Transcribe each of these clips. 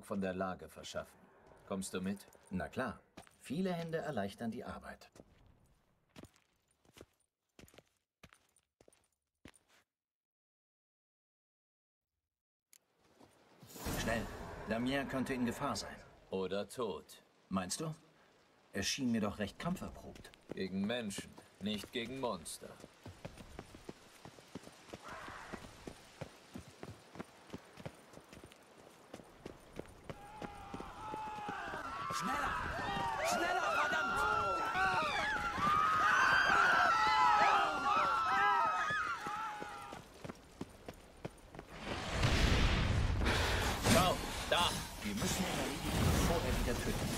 von der Lage verschaffen. Kommst du mit? Na klar. Viele Hände erleichtern die Arbeit. Schnell. Damien könnte in Gefahr sein. Oder tot. Meinst du? Er schien mir doch recht kampferprobt. Gegen Menschen, nicht gegen Monster. Schneller! Schneller, verdammt! Schau, da! Wir müssen ihn erledigen, bevor er wieder töten.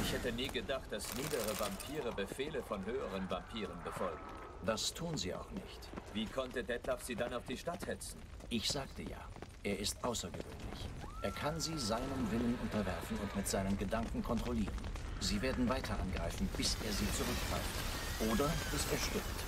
Ich hätte nie gedacht, dass niedere Vampire Befehle von höheren Vampiren befolgen. Das tun sie auch nicht. Wie konnte Detlef sie dann auf die Stadt hetzen? Ich sagte ja, er ist außergewöhnlich. Er kann sie seinem Willen unterwerfen und mit seinen Gedanken kontrollieren. Sie werden weiter angreifen, bis er sie zurückgreift. Oder bis er stirbt.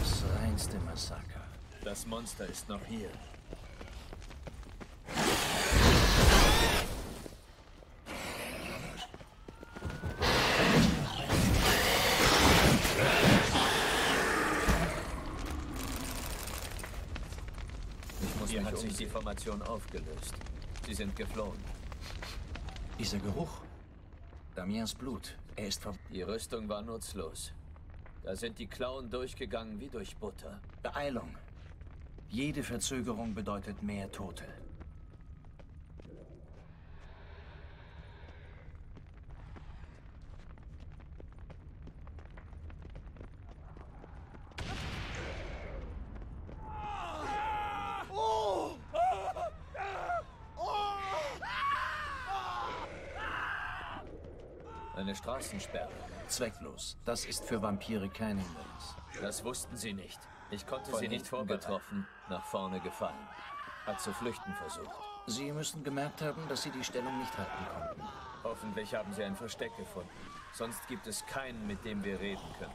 Das reinste Massaker. Das Monster ist noch hier. Ich muss Hier hat sich die. Formation aufgelöst. Sie sind geflohen. Dieser Geruch. Damiens Blut. Er ist ver... Die Rüstung war nutzlos. Da sind die Klauen durchgegangen wie durch Butter. Beeilung. Jede Verzögerung bedeutet mehr Tote. Eine Straßensperre. Zwecklos. Das ist für Vampire kein Hindernis. Das wussten sie nicht. Ich konnte Von sie nicht vorgetroffen, nach vorne gefallen. Hat zu flüchten versucht. Sie müssen gemerkt haben, dass sie die Stellung nicht halten konnten. Hoffentlich haben sie ein Versteck gefunden. Sonst gibt es keinen, mit dem wir reden können.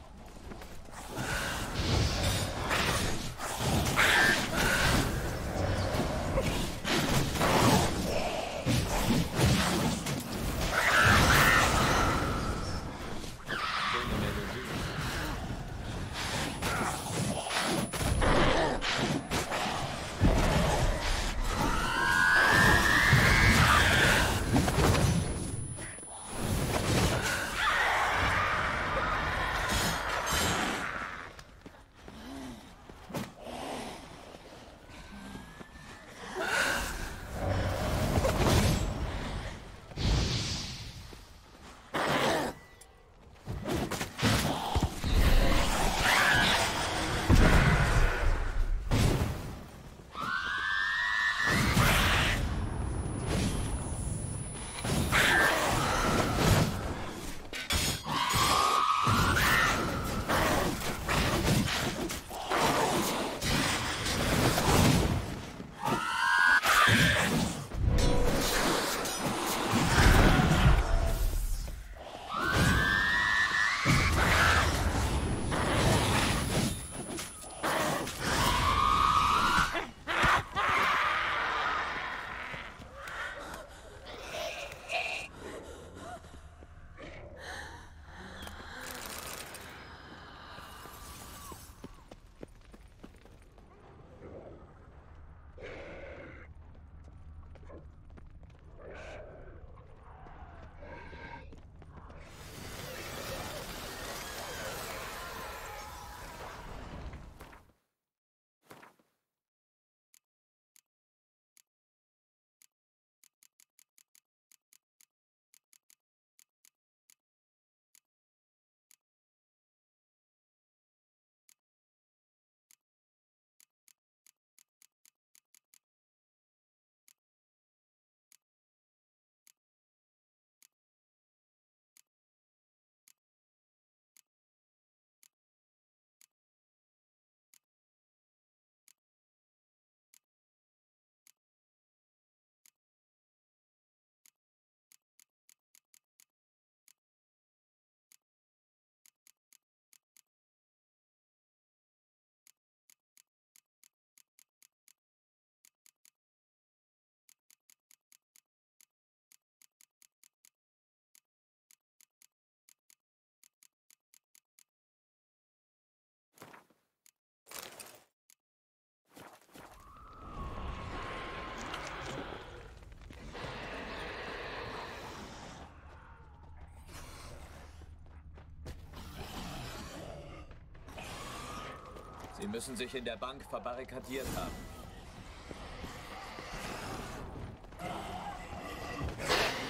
Müssen sich in der Bank verbarrikadiert haben.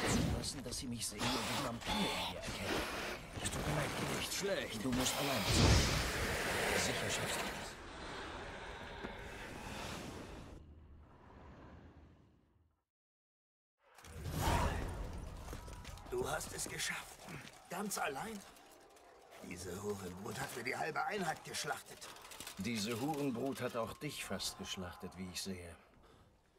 Zulassen, dass sie mich sehen und den Vampir in mir erkennen. Es tut mir leid, nicht schlecht. Du musst allein sein. Sicher schaffst du das. Du hast es geschafft. Ganz allein. Diese Hurenbrut hat mir die halbe Einheit geschlachtet. Diese Hurenbrut hat auch dich fast geschlachtet, wie ich sehe.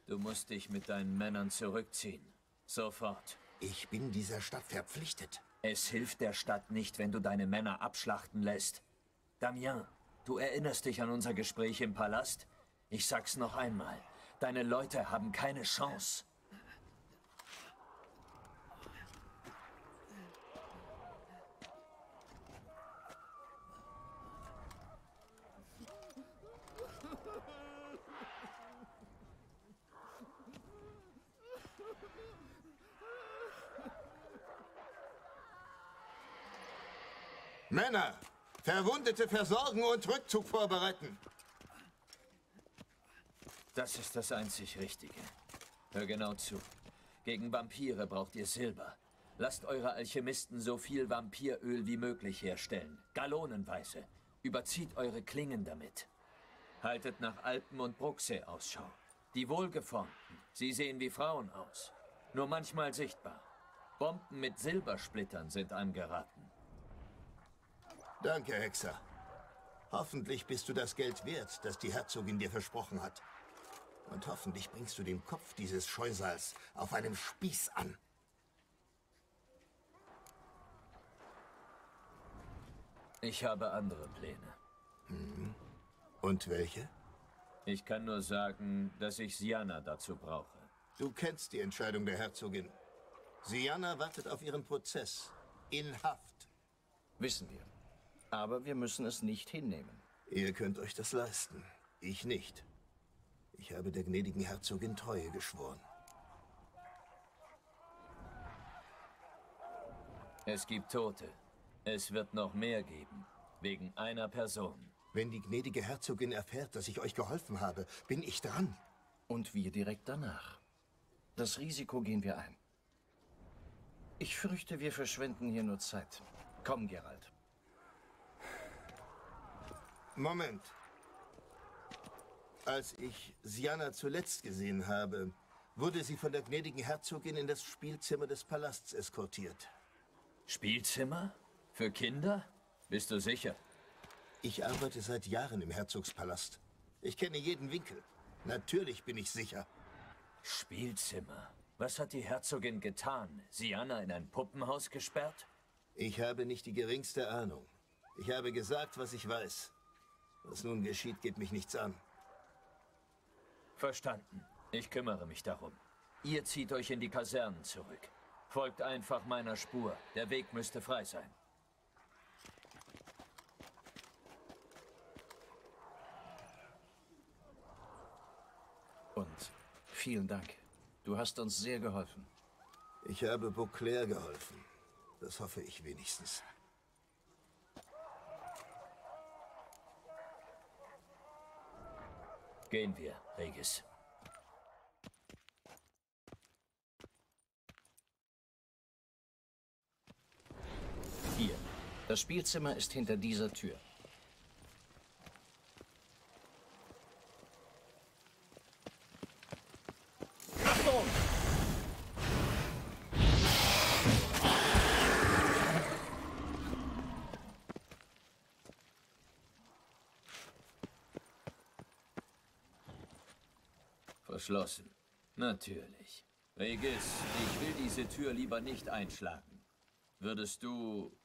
Du musst dich mit deinen Männern zurückziehen. Sofort. Ich bin dieser Stadt verpflichtet. Es hilft der Stadt nicht, wenn du deine Männer abschlachten lässt. Damien, du erinnerst dich an unser Gespräch im Palast? Ich sag's noch einmal. Deine Leute haben keine Chance. Männer, Verwundete versorgen und Rückzug vorbereiten. Das ist das einzig Richtige. Hör genau zu. Gegen Vampire braucht ihr Silber. Lasst eure Alchemisten so viel Vampiröl wie möglich herstellen. Gallonenweise. Überzieht eure Klingen damit. Haltet nach Alpen und Bruxe Ausschau. Die Wohlgeformten. Sie sehen wie Frauen aus. Nur manchmal sichtbar. Bomben mit Silbersplittern sind angeraten. Danke, Hexer. Hoffentlich bist du das Geld wert, das die Herzogin dir versprochen hat. Und hoffentlich bringst du den Kopf dieses Scheusals auf einem Spieß an. Ich habe andere Pläne. Mhm. Und welche? Ich kann nur sagen, dass ich Siana dazu brauche. Du kennst die Entscheidung der Herzogin. Siana wartet auf ihren Prozess. In Haft. Wissen wir. Aber wir müssen es nicht hinnehmen. Ihr könnt euch das leisten. Ich nicht. Ich habe der gnädigen Herzogin Treue geschworen. Es gibt Tote. Es wird noch mehr geben. Wegen einer Person. Wenn die gnädige Herzogin erfährt, dass ich euch geholfen habe, bin ich dran. Und wir direkt danach. Das Risiko gehen wir ein. Ich fürchte, wir verschwenden hier nur Zeit. Komm, Gerald. Moment. Als ich Siana zuletzt gesehen habe, wurde sie von der gnädigen Herzogin in das Spielzimmer des Palasts eskortiert. Spielzimmer? Für Kinder? Bist du sicher? Ich arbeite seit Jahren im Herzogspalast. Ich kenne jeden Winkel. Natürlich bin ich sicher. Spielzimmer? Was hat die Herzogin getan? Siana in ein Puppenhaus gesperrt? Ich habe nicht die geringste Ahnung. Ich habe gesagt, was ich weiß. Was nun geschieht, geht mich nichts an. Verstanden. Ich kümmere mich darum. Ihr zieht euch in die Kasernen zurück. Folgt einfach meiner Spur. Der Weg müsste frei sein. Und vielen Dank. Du hast uns sehr geholfen. Ich habe Beauclair geholfen. Das hoffe ich wenigstens. Gehen wir, Regis. Hier. Das Spielzimmer ist hinter dieser Tür. Verschlossen. Natürlich. Regis, ich will diese Tür lieber nicht einschlagen. Würdest du...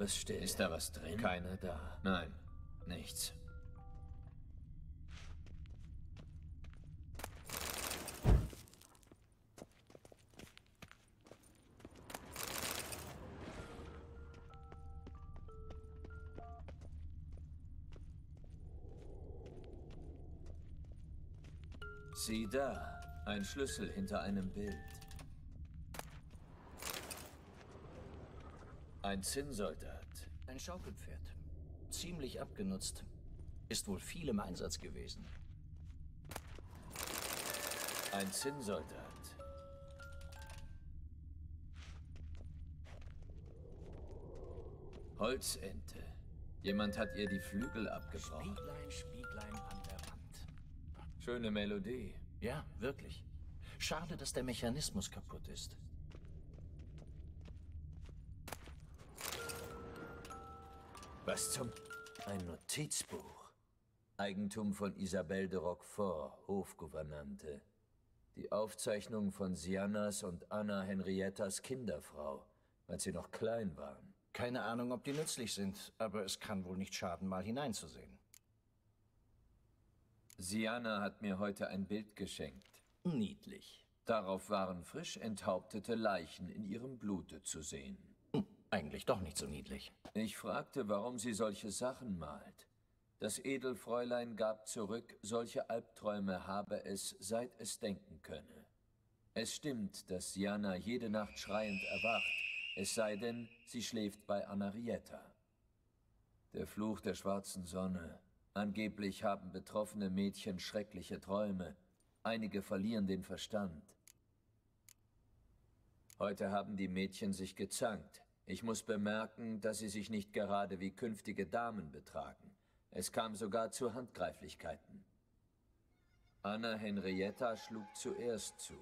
Grab ist still. Ist da was drin? Keiner da. Nein, nichts. Sieh da, ein Schlüssel hinter einem Bild. Ein Zinnsoldat. Ein Schaukelpferd. Ziemlich abgenutzt. Ist wohl viel im Einsatz gewesen. Ein Zinnsoldat. Holzente. Jemand hat ihr die Flügel abgebrochen. Spieglein, Spieglein an der Wand. Schöne Melodie. Ja, wirklich. Schade, dass der Mechanismus kaputt ist. Was zum... Ein Notizbuch. Eigentum von Isabelle de Roquefort, Hofgouvernante. Die Aufzeichnung von Sianas und Anna Henriettas Kinderfrau, als sie noch klein waren. Keine Ahnung, ob die nützlich sind, aber es kann wohl nicht schaden, mal hineinzusehen. Siana hat mir heute ein Bild geschenkt. Niedlich. Darauf waren frisch enthauptete Leichen in ihrem Blute zu sehen. Eigentlich doch nicht so niedlich. Ich fragte, warum sie solche Sachen malt. Das Edelfräulein gab zurück, solche Albträume habe es, seit es denken könne. Es stimmt, dass Siana jede Nacht schreiend erwacht, es sei denn, sie schläft bei Anarietta. Der Fluch der schwarzen Sonne. Angeblich haben betroffene Mädchen schreckliche Träume. Einige verlieren den Verstand. Heute haben die Mädchen sich gezankt. Ich muss bemerken, dass sie sich nicht gerade wie künftige Damen betragen. Es kam sogar zu Handgreiflichkeiten. Anna Henrietta schlug zuerst zu.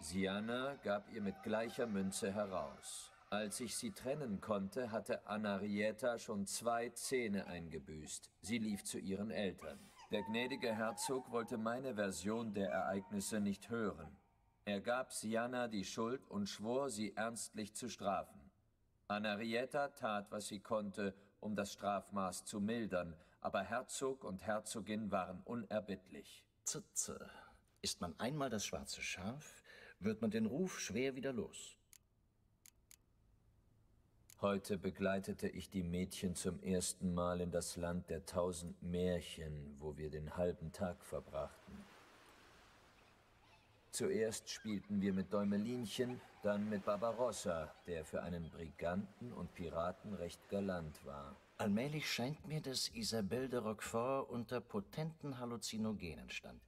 Siana gab ihr mit gleicher Münze heraus. Als ich sie trennen konnte, hatte Anna Rieta schon zwei Zähne eingebüßt. Sie lief zu ihren Eltern. Der gnädige Herzog wollte meine Version der Ereignisse nicht hören. Er gab Siana die Schuld und schwor, sie ernstlich zu strafen. Anna Rieta tat, was sie konnte, um das Strafmaß zu mildern, aber Herzog und Herzogin waren unerbittlich. Zitze. Ist man einmal das schwarze Schaf, wird man den Ruf schwer wieder los. Heute begleitete ich die Mädchen zum ersten Mal in das Land der tausend Märchen, wo wir den halben Tag verbrachten. Zuerst spielten wir mit Däumelinchen, dann mit Barbarossa, der für einen Briganten und Piraten recht galant war. Allmählich scheint mir, dass Isabelle de Roquefort unter potenten Halluzinogenen stand,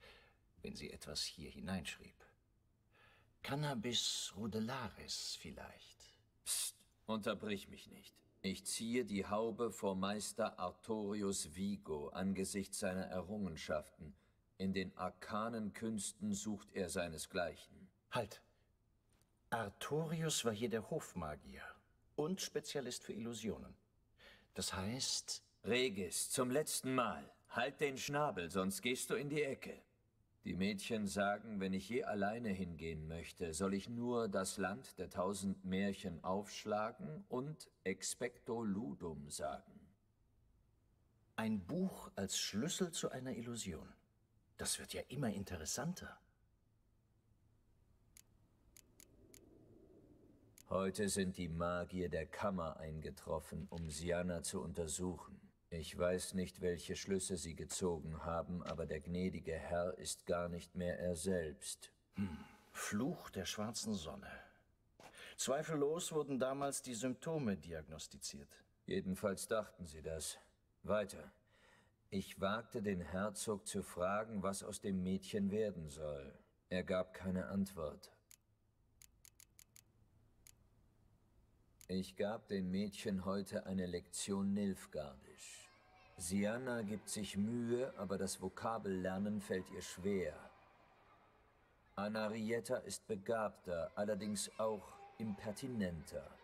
wenn sie etwas hier hineinschrieb. Cannabis rudelaris vielleicht. Psst, unterbrich mich nicht. Ich ziehe die Haube vor Meister Artorius Vigo angesichts seiner Errungenschaften. In den arkanen Künsten sucht er seinesgleichen. Halt. Artorius war hier der Hofmagier und Spezialist für Illusionen. Das heißt... Regis, zum letzten Mal. Halt den Schnabel, sonst gehst du in die Ecke. Die Mädchen sagen, wenn ich je alleine hingehen möchte, soll ich nur das Land der tausend Märchen aufschlagen und Expecto Ludum sagen. Ein Buch als Schlüssel zu einer Illusion. Das wird ja immer interessanter. Heute sind die Magier der Kammer eingetroffen, um Siana zu untersuchen. Ich weiß nicht, welche Schlüsse sie gezogen haben, aber der gnädige Herr ist gar nicht mehr er selbst. Hm. Fluch der schwarzen Sonne. Zweifellos wurden damals die Symptome diagnostiziert. Jedenfalls dachten sie das. Weiter. Ich wagte den Herzog zu fragen, was aus dem Mädchen werden soll. Er gab keine Antwort. Ich gab den Mädchen heute eine Lektion Nilfgaardisch. Siana gibt sich Mühe, aber das Vokabellernen fällt ihr schwer. Anarietta ist begabter, allerdings auch impertinenter.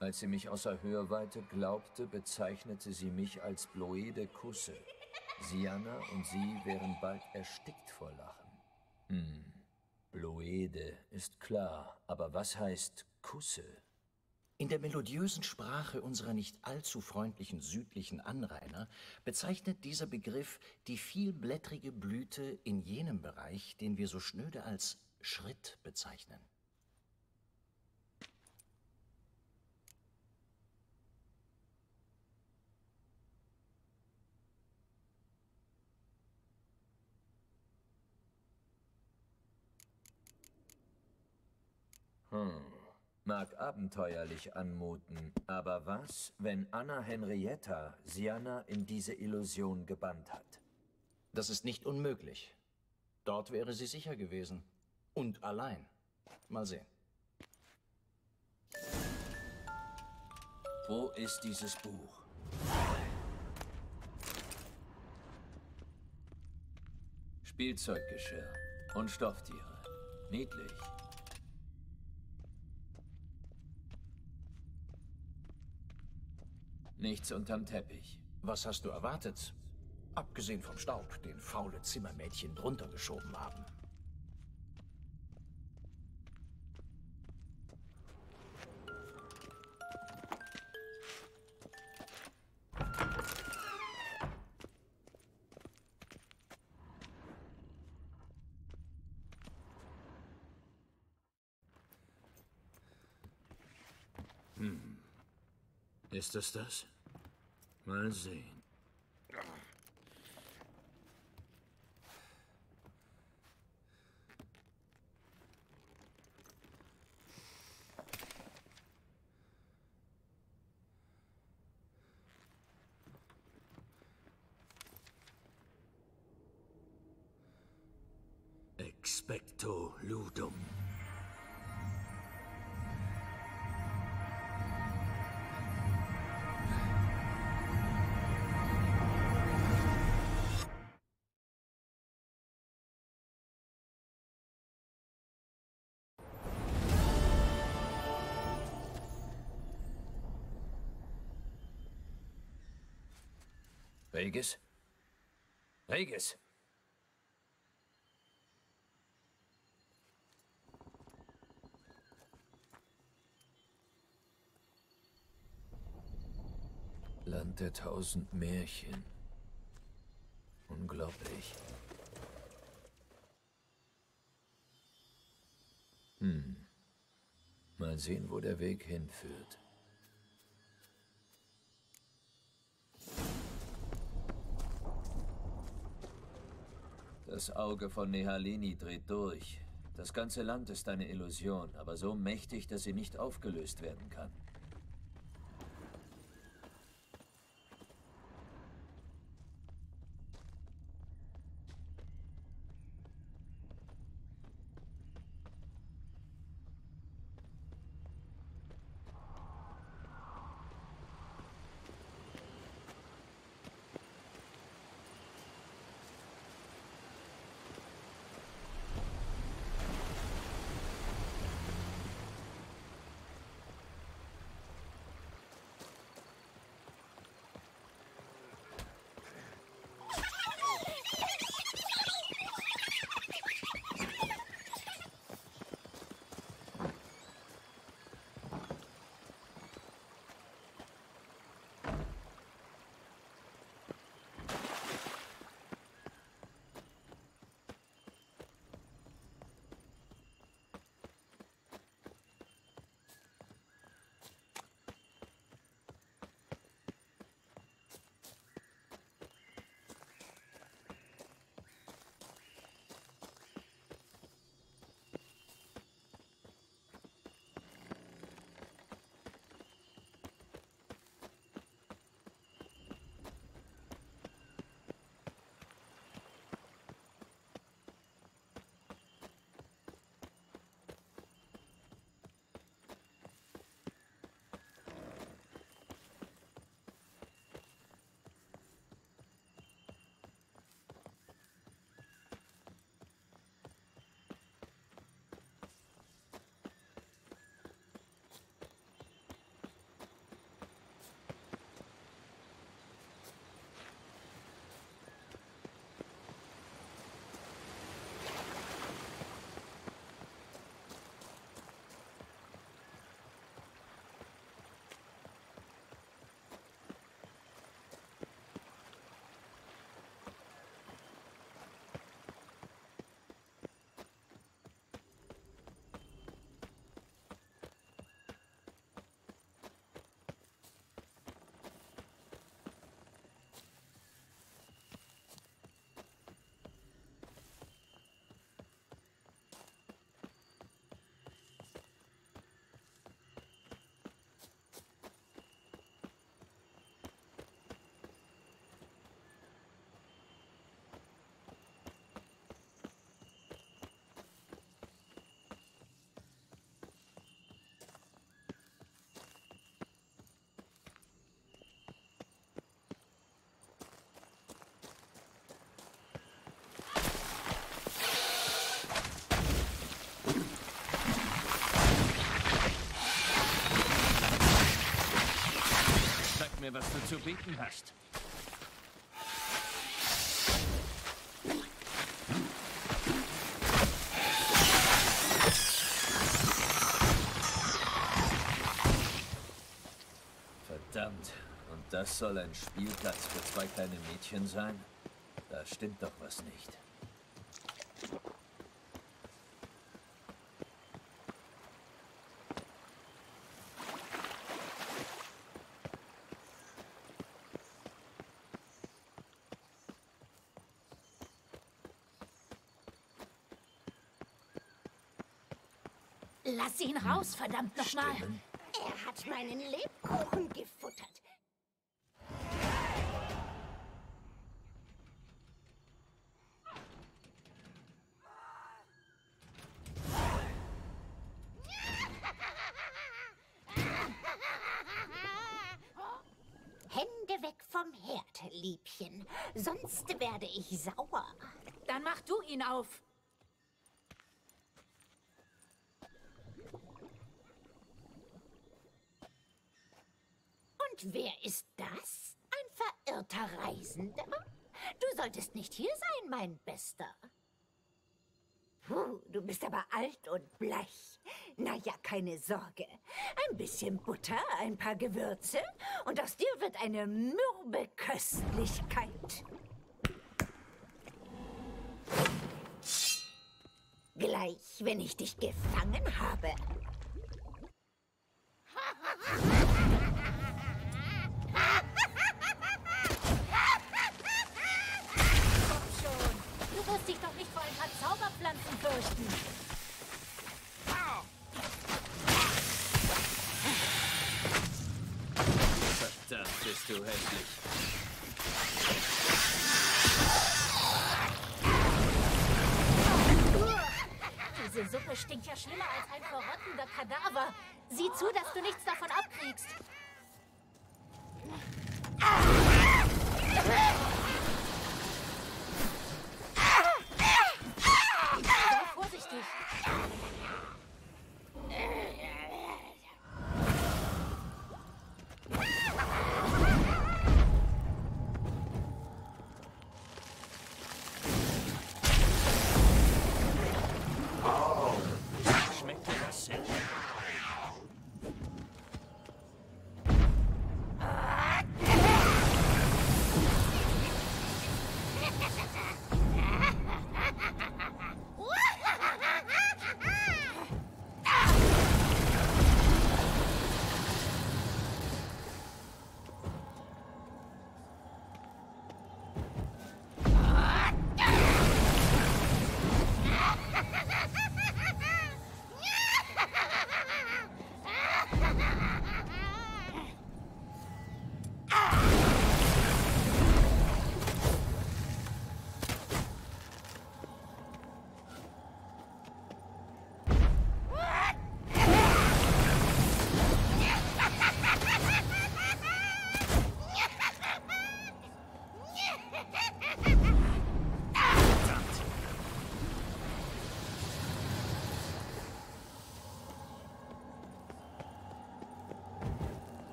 Als sie mich außer Hörweite glaubte, bezeichnete sie mich als Bloede Kusse. Siana und sie wären bald erstickt vor Lachen. Hm, Bloede ist klar, aber was heißt Kusse? In der melodiösen Sprache unserer nicht allzu freundlichen südlichen Anrainer bezeichnet dieser Begriff die vielblättrige Blüte in jenem Bereich, den wir so schnöde als Schritt bezeichnen. Hm. Mag abenteuerlich anmuten, aber was, wenn Anna Henrietta Sienna in diese Illusion gebannt hat? Das ist nicht unmöglich. Dort wäre sie sicher gewesen. Und allein. Mal sehen. Wo ist dieses Buch? Spielzeuggeschirr und Stofftiere. Niedlich. Nichts unterm Teppich. Was hast du erwartet? Abgesehen vom Staub, den faule Zimmermädchen drunter geschoben haben. Ist es das? Mal sehen. Expecto Ludum. Regis? Regis! Land der tausend Märchen. Unglaublich. Hm. Mal sehen, wo der Weg hinführt. Das Auge von Nehalini dreht durch. Das ganze Land ist eine Illusion, aber so mächtig, dass sie nicht aufgelöst werden kann. Mir, was du zu bieten hast. Verdammt. Und das soll ein Spielplatz für zwei kleine Mädchen sein? Da stimmt doch was nicht. Lass ihn raus, verdammt nochmal. Er hat meinen Lebkuchen gefuttert. Hände weg vom Herd, Liebchen. Sonst werde ich sauer. Dann mach du ihn auf. Und wer ist das? Ein verirrter Reisender? Du solltest nicht hier sein, mein Bester. Puh, du bist aber alt und bleich. Na ja, keine Sorge. Ein bisschen Butter, ein paar Gewürze und aus dir wird eine mürbe Köstlichkeit. Gleich, wenn ich dich gefangen habe. Komm schon. Du wirst dich doch nicht vor ein paar Zauberpflanzen fürchten. Verdammt, bist du hässlich. Diese Suppe stinkt ja schlimmer als ein verrottender Kadaver. Sieh zu, dass du nichts davon abkriegst.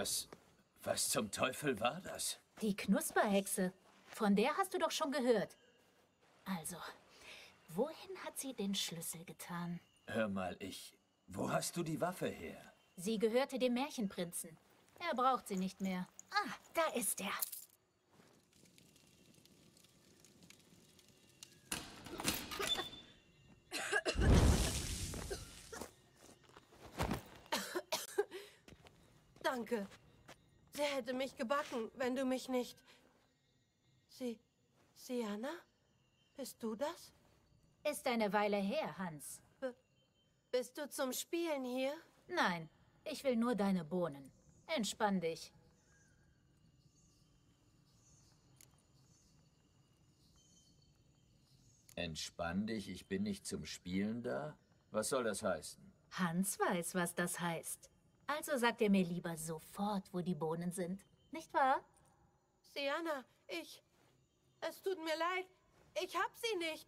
Was, was zum Teufel war das? Die Knusperhexe. Von der hast du doch schon gehört. Also, wohin hat sie den Schlüssel getan? Hör mal, ich... Wo hast du die Waffe her? Sie gehörte dem Märchenprinzen. Er braucht sie nicht mehr. Ah, da ist er. Danke. Sie hätte mich gebacken, wenn du mich nicht. Sie. Sienna? Bist du das? Ist eine Weile her, Hans. Bist du zum Spielen hier? Nein, ich will nur deine Bohnen. Entspann dich. Entspann dich, ich bin nicht zum Spielen da? Was soll das heißen? Hans weiß, was das heißt. Also sagt er mir lieber sofort, wo die Bohnen sind. Nicht wahr? Sienna, ich... Es tut mir leid. Ich hab sie nicht.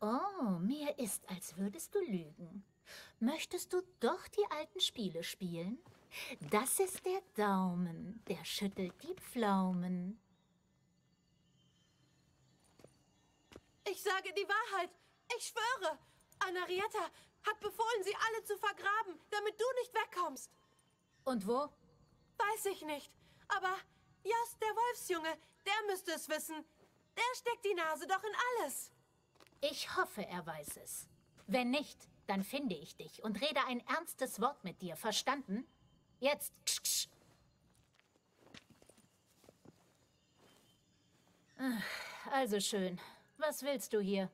Oh, mir ist, als würdest du lügen. Möchtest du doch die alten Spiele spielen? Das ist der Daumen, der schüttelt die Pflaumen. Ich sage die Wahrheit. Ich schwöre. Anarietta hat befohlen, sie alle zu vergraben, damit du nicht wegkommst. Und wo? Weiß ich nicht. Aber Jost, der Wolfsjunge, der müsste es wissen. Der steckt die Nase doch in alles. Ich hoffe, er weiß es. Wenn nicht, dann finde ich dich und rede ein ernstes Wort mit dir, verstanden? Jetzt. Ksch, ksch. Ach, Also schön. Was willst du hier?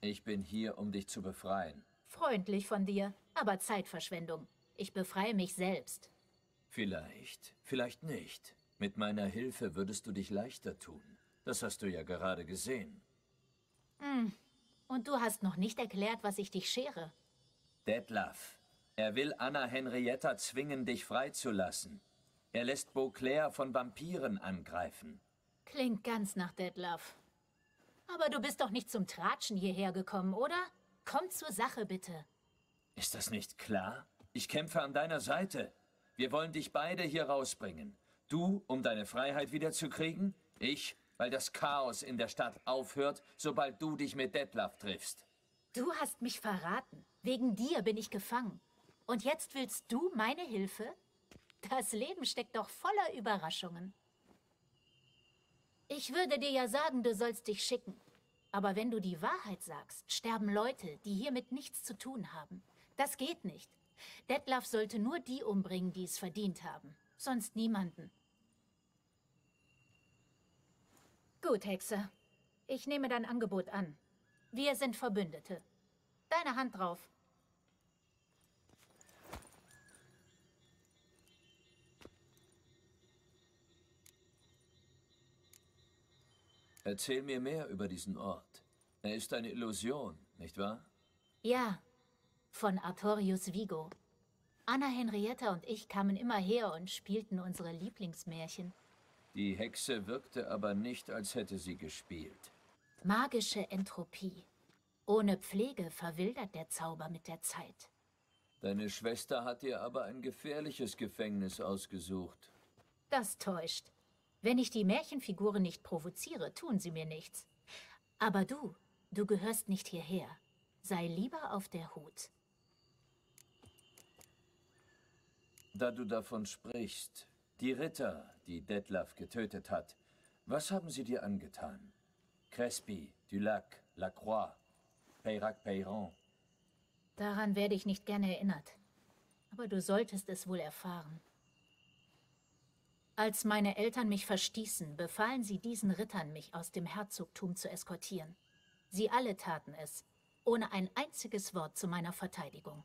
Ich bin hier, um dich zu befreien. Freundlich von dir, aber Zeitverschwendung. Ich befreie mich selbst. Vielleicht, vielleicht nicht. Mit meiner Hilfe würdest du dich leichter tun. Das hast du ja gerade gesehen. Und du hast noch nicht erklärt, was ich dich schere. Detlef. Er will Anna Henrietta zwingen, dich freizulassen. Er lässt Beauclair von Vampiren angreifen. Klingt ganz nach Detlef. Aber du bist doch nicht zum Tratschen hierher gekommen, oder? Komm zur Sache, bitte. Ist das nicht klar? Ich kämpfe an deiner Seite. Wir wollen dich beide hier rausbringen. Du, um deine Freiheit wiederzukriegen. Ich, weil das Chaos in der Stadt aufhört, sobald du dich mit Detlef triffst. Du hast mich verraten. Wegen dir bin ich gefangen. Und jetzt willst du meine Hilfe? Das Leben steckt doch voller Überraschungen. Ich würde dir ja sagen, du sollst dich schicken. Aber wenn du die Wahrheit sagst, sterben Leute, die hiermit nichts zu tun haben. Das geht nicht. Detlef sollte nur die umbringen, die es verdient haben. Sonst niemanden. Gut, Hexe. Ich nehme dein Angebot an. Wir sind Verbündete. Deine Hand drauf. Erzähl mir mehr über diesen Ort. Er ist eine Illusion, nicht wahr? Ja, von Artorius Vigo. Anna Henrietta und ich kamen immer her und spielten unsere Lieblingsmärchen. Die Hexe wirkte aber nicht, als hätte sie gespielt. Magische Entropie. Ohne Pflege verwildert der Zauber mit der Zeit. Deine Schwester hat dir aber ein gefährliches Gefängnis ausgesucht. Das täuscht. Wenn ich die Märchenfiguren nicht provoziere, tun sie mir nichts. Aber du, du gehörst nicht hierher. Sei lieber auf der Hut. Da du davon sprichst, die Ritter, die Detlef getötet hat, was haben sie dir angetan? Crespi, Dulac, Lacroix, Peyrac Peyron. Daran werde ich nicht gerne erinnert. Aber du solltest es wohl erfahren. Als meine Eltern mich verstießen, befahlen sie diesen Rittern, mich aus dem Herzogtum zu eskortieren. Sie alle taten es, ohne ein einziges Wort zu meiner Verteidigung.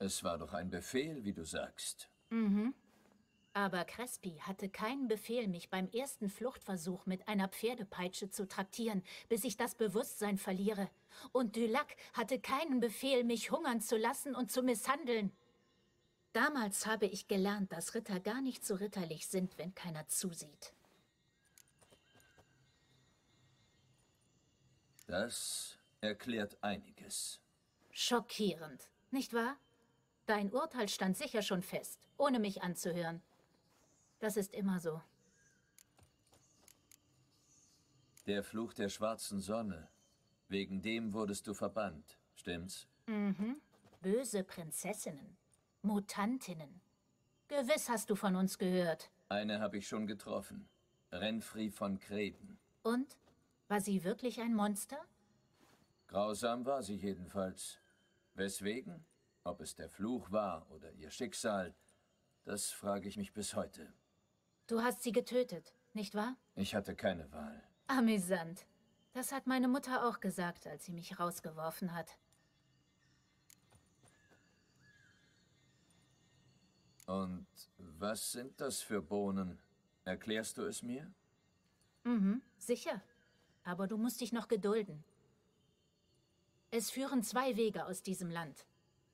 Es war doch ein Befehl, wie du sagst. Aber Crespi hatte keinen Befehl, mich beim ersten Fluchtversuch mit einer Pferdepeitsche zu traktieren, bis ich das Bewusstsein verliere. Und Dulac hatte keinen Befehl, mich hungern zu lassen und zu misshandeln. Damals habe ich gelernt, dass Ritter gar nicht so ritterlich sind, wenn keiner zusieht. Das erklärt einiges. Schockierend, nicht wahr? Dein Urteil stand sicher schon fest, ohne mich anzuhören. Das ist immer so. Der Fluch der schwarzen Sonne. Wegen dem wurdest du verbannt, stimmt's? Böse Prinzessinnen, Mutantinnen. Gewiss hast du von uns gehört. Eine habe ich schon getroffen. Renfri von Kreten. Und? War sie wirklich ein Monster? Grausam war sie jedenfalls. Weswegen? Ob es der Fluch war oder ihr Schicksal, das frage ich mich bis heute. Du hast sie getötet, nicht wahr? Ich hatte keine Wahl. Amüsant. Das hat meine Mutter auch gesagt, als sie mich rausgeworfen hat. Und was sind das für Bohnen? Erklärst du es mir? Sicher. Aber du musst dich noch gedulden. Es führen zwei Wege aus diesem Land.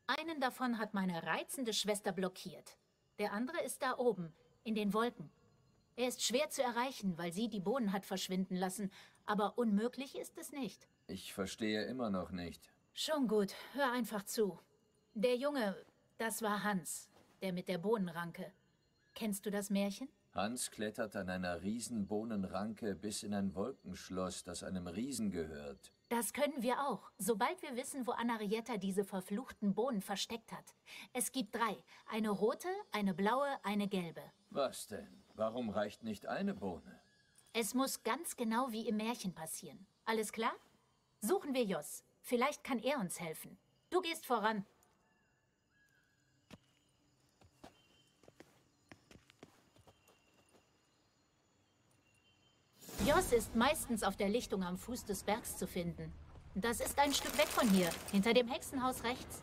Einen davon hat meine reizende Schwester blockiert. Der andere ist da oben, in den Wolken. Er ist schwer zu erreichen, weil sie die Bohnen hat verschwinden lassen, aber unmöglich ist es nicht. Ich verstehe immer noch nicht. Schon gut, hör einfach zu. Der Junge, das war Hans, der mit der Bohnenranke. Kennst du das Märchen? Hans klettert an einer Riesenbohnenranke bis in ein Wolkenschloss, das einem Riesen gehört. Das können wir auch, sobald wir wissen, wo Anarietta diese verfluchten Bohnen versteckt hat. Es gibt drei. Eine rote, eine blaue, eine gelbe. Was denn? Warum reicht nicht eine Bohne? Es muss ganz genau wie im Märchen passieren. Alles klar? Suchen wir Jos. Vielleicht kann er uns helfen. Du gehst voran. Jos ist meistens auf der Lichtung am Fuß des Bergs zu finden. Das ist ein Stück weg von hier, hinter dem Hexenhaus rechts.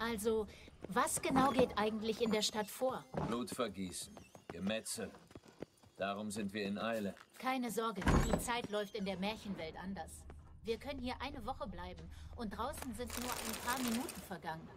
Also, was genau geht eigentlich in der Stadt vor? Blutvergießen, Gemetzel. Darum sind wir in Eile. Keine Sorge, die Zeit läuft in der Märchenwelt anders. Wir können hier eine Woche bleiben und draußen sind nur ein paar Minuten vergangen.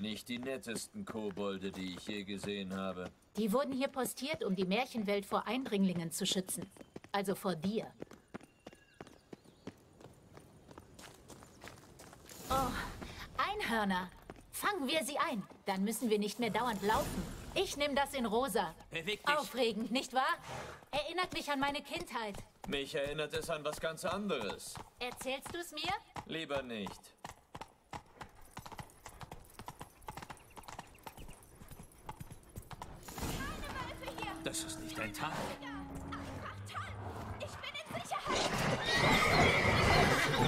Nicht die nettesten Kobolde, die ich je gesehen habe. Die wurden hier postiert, um die Märchenwelt vor Eindringlingen zu schützen. Also vor dir. Oh, Einhörner. Fangen wir sie ein. Dann müssen wir nicht mehr dauernd laufen. Ich nehme das in rosa. Beweg dich. Aufregend, nicht wahr? Erinnert mich an meine Kindheit. Mich erinnert es an was ganz anderes. Erzählst du es mir? Lieber nicht. Das ist nicht dein Tag. Ich bin in Sicherheit.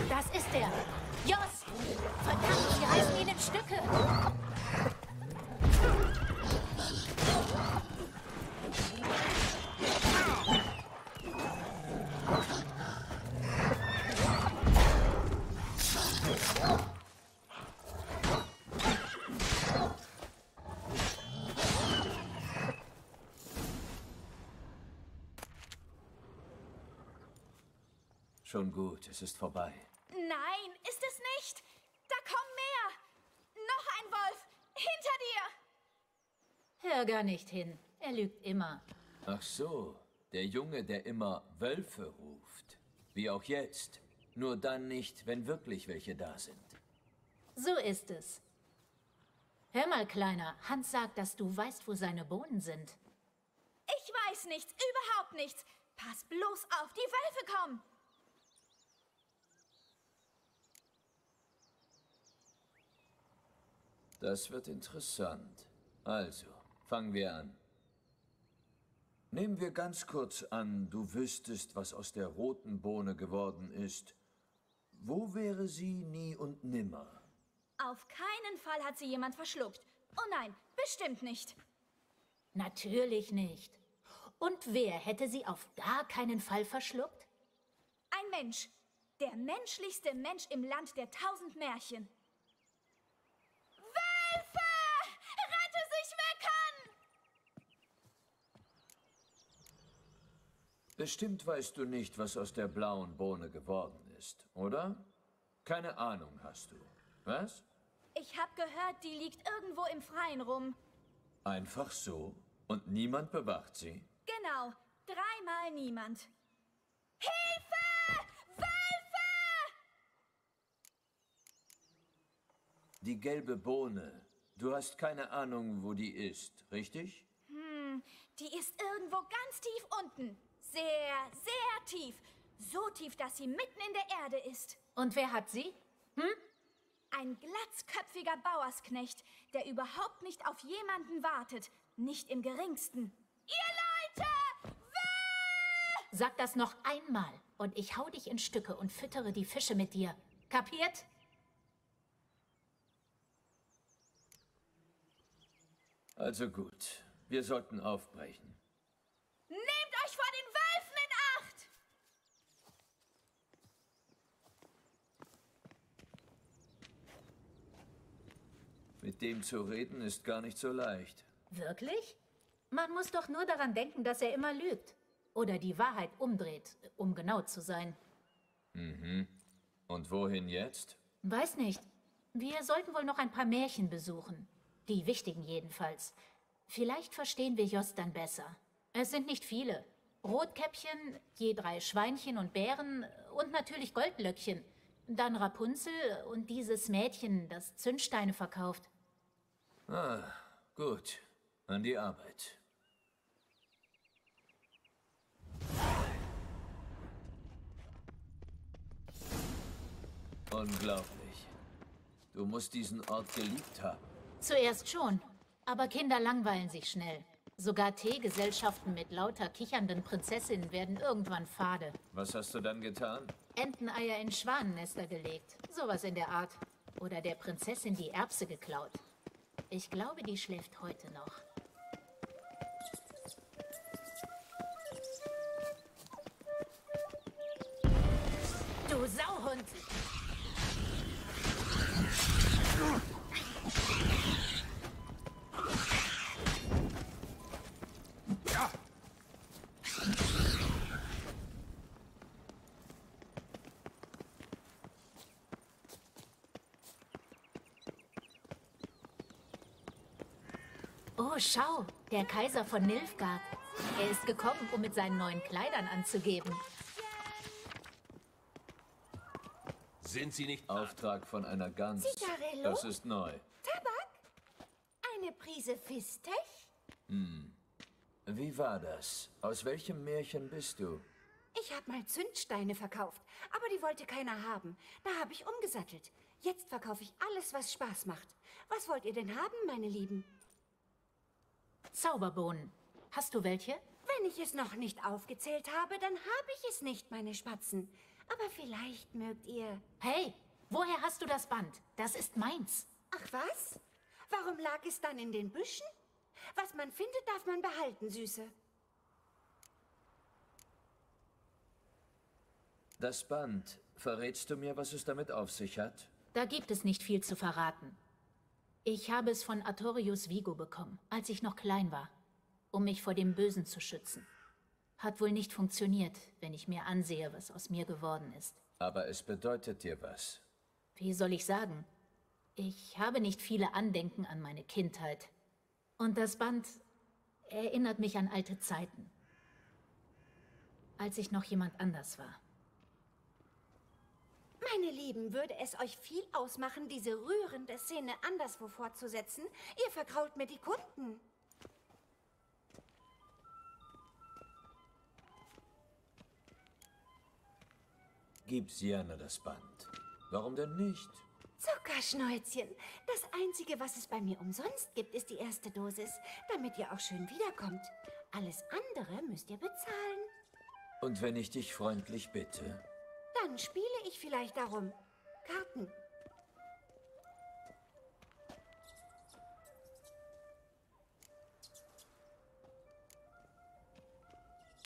Das ist er. Jos! Verdammt, sie reißen ihn in Stücke. Schon gut, es ist vorbei. Nein, ist es nicht. Da kommen mehr. Noch ein Wolf. Hinter dir. Hör gar nicht hin. Er lügt immer. Ach so, der Junge, der immer Wölfe ruft. Wie auch jetzt. Nur dann nicht, wenn wirklich welche da sind. So ist es. Hör mal, Kleiner. Hans sagt, dass du weißt, wo seine Bohnen sind. Ich weiß nichts, überhaupt nichts. Pass bloß auf, die Wölfe kommen. Das wird interessant. Also, fangen wir an. Nehmen wir ganz kurz an, du wüsstest, was aus der roten Bohne geworden ist. Wo wäre sie nie und nimmer? Auf keinen Fall hat sie jemand verschluckt. Oh nein, bestimmt nicht. Natürlich nicht. Und wer hätte sie auf gar keinen Fall verschluckt? Ein Mensch. Der menschlichste Mensch im Land der tausend Märchen. Wölfe! Rette sich wecken! Bestimmt weißt du nicht, was aus der blauen Bohne geworden ist, oder? Keine Ahnung hast du. Was? Ich hab gehört, die liegt irgendwo im Freien rum. Einfach so? Und niemand bewacht sie? Genau, dreimal niemand. Hilfe! Wölfe! Die gelbe Bohne. Du hast keine Ahnung, wo die ist, richtig? Die ist irgendwo ganz tief unten. Sehr, sehr tief. So tief, dass sie mitten in der Erde ist. Und wer hat sie? Ein glatzköpfiger Bauersknecht, der überhaupt nicht auf jemanden wartet. Nicht im geringsten. Ihr Leute! Sag das noch einmal und ich hau dich in Stücke und füttere die Fische mit dir. Kapiert? Also gut, wir sollten aufbrechen. Nehmt euch vor den Wölfen in Acht! Mit dem zu reden ist gar nicht so leicht. Wirklich? Man muss doch nur daran denken, dass er immer lügt. Oder die Wahrheit umdreht, um genau zu sein. Und wohin jetzt? Weiß nicht. Wir sollten wohl noch ein paar Märchen besuchen. Die wichtigen jedenfalls. Vielleicht verstehen wir Jost dann besser. Es sind nicht viele. Rotkäppchen, je drei Schweinchen und Bären und natürlich Goldlöckchen. Dann Rapunzel und dieses Mädchen, das Zündsteine verkauft. Ah, gut. An die Arbeit. Unglaublich. Du musst diesen Ort geliebt haben. Zuerst schon. Aber Kinder langweilen sich schnell. Sogar Teegesellschaften mit lauter kichernden Prinzessinnen werden irgendwann fade. Was hast du dann getan? Enteneier in Schwanennester gelegt. Sowas in der Art. Oder der Prinzessin die Erbse geklaut. Ich glaube, die schläft heute noch. Du Sauhund! Schau, der Kaiser von Nilfgaard. Er ist gekommen, um mit seinen neuen Kleidern anzugeben. Sind Sie nicht Auftrag von einer Gans? Zigarello? Das ist neu. Tabak? Eine Prise Fistech? Wie war das? Aus welchem Märchen bist du? Ich habe mal Zündsteine verkauft, aber die wollte keiner haben. Da habe ich umgesattelt. Jetzt verkaufe ich alles, was Spaß macht. Was wollt ihr denn haben, meine Lieben? Zauberbohnen. Hast du welche? Wenn ich es noch nicht aufgezählt habe, dann habe ich es nicht, meine Spatzen. Aber vielleicht mögt ihr... Hey, woher hast du das Band? Das ist meins. Ach was? Warum lag es dann in den Büschen? Was man findet, darf man behalten, Süße. Das Band. Verrätst du mir, was es damit auf sich hat? Da gibt es nicht viel zu verraten. Ich habe es von Artorius Vigo bekommen, als ich noch klein war, um mich vor dem Bösen zu schützen. Hat wohl nicht funktioniert, wenn ich mir ansehe, was aus mir geworden ist. Aber es bedeutet dir was. Wie soll ich sagen? Ich habe nicht viele Andenken an meine Kindheit. Und das Band erinnert mich an alte Zeiten. Als ich noch jemand anders war. Meine Lieben, würde es euch viel ausmachen, diese rührende Szene anderswo fortzusetzen? Ihr vergrault mir die Kunden. Gib Sienna das Band. Warum denn nicht? Zuckerschnäuzchen. Das Einzige, was es bei mir umsonst gibt, ist die erste Dosis, damit ihr auch schön wiederkommt. Alles andere müsst ihr bezahlen. Und wenn ich dich freundlich bitte? Dann spiele ich vielleicht darum. Karten.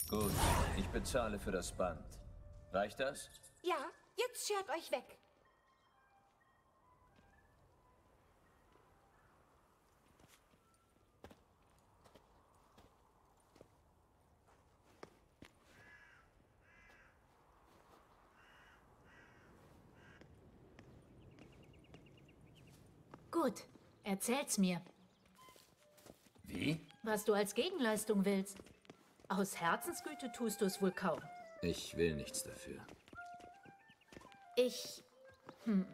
Gut, ich bezahle für das Band. Reicht das? Ja, jetzt schert euch weg. Gut, erzähl's mir, Wie? was du als Gegenleistung willst. Aus Herzensgüte tust du es wohl kaum. Ich will nichts dafür. Ich. Hm.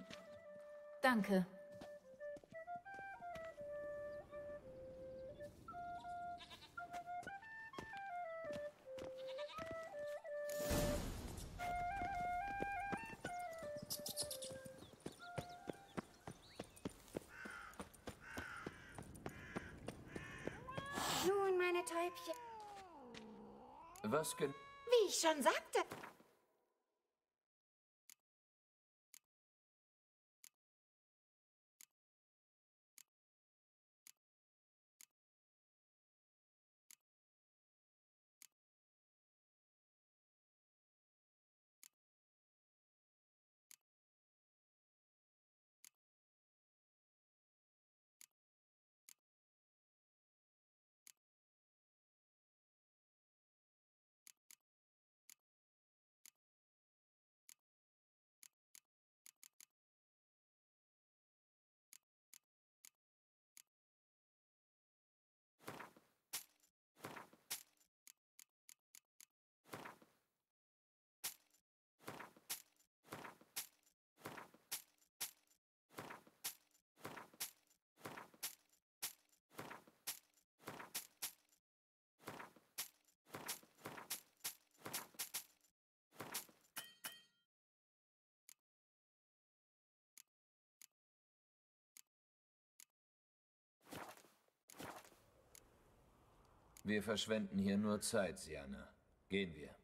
Danke. Was gen... Wie ich schon sagte. Wir verschwenden hier nur Zeit, Sienna. Gehen wir.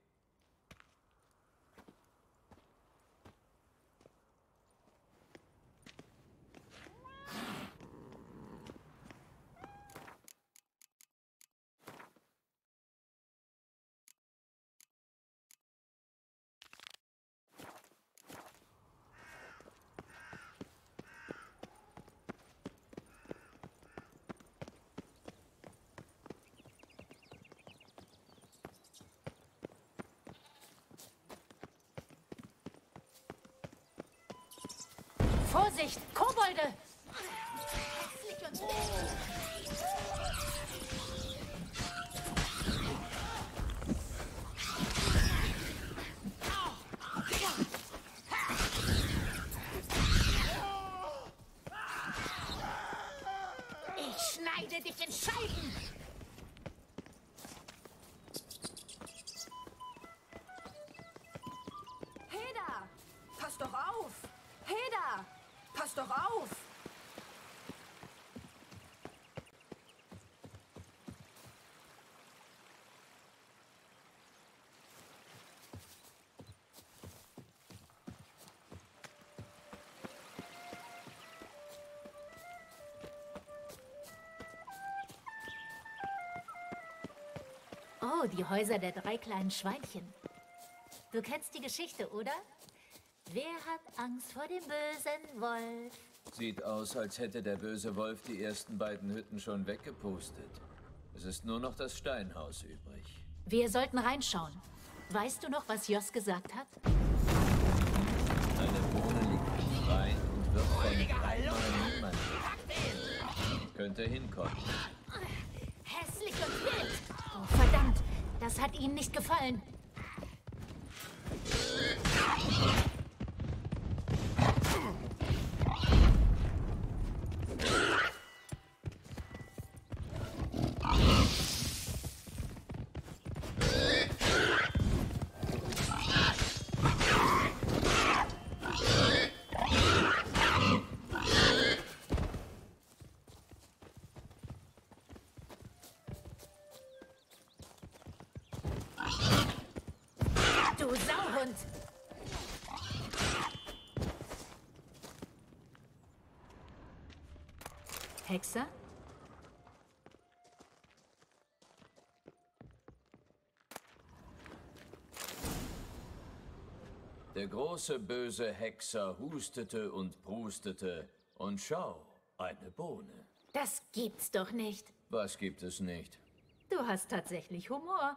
Vorsicht, Oh, die Häuser der drei kleinen Schweinchen. Du kennst die Geschichte, oder? Wer hat Angst vor dem bösen Wolf? Sieht aus, als hätte der böse Wolf die ersten beiden Hütten schon weggepustet. Es ist nur noch das Steinhaus übrig. Wir sollten reinschauen. Weißt du noch, was Jos gesagt hat? Eine Bohne liegt im Schrein und wird von niemand. Könnte hinkommen. Das hat ihnen nicht gefallen. Hexer? Der große böse Hexer hustete und prustete. Und schau, eine Bohne. Das gibt's doch nicht. Was gibt es nicht? Du hast tatsächlich Humor.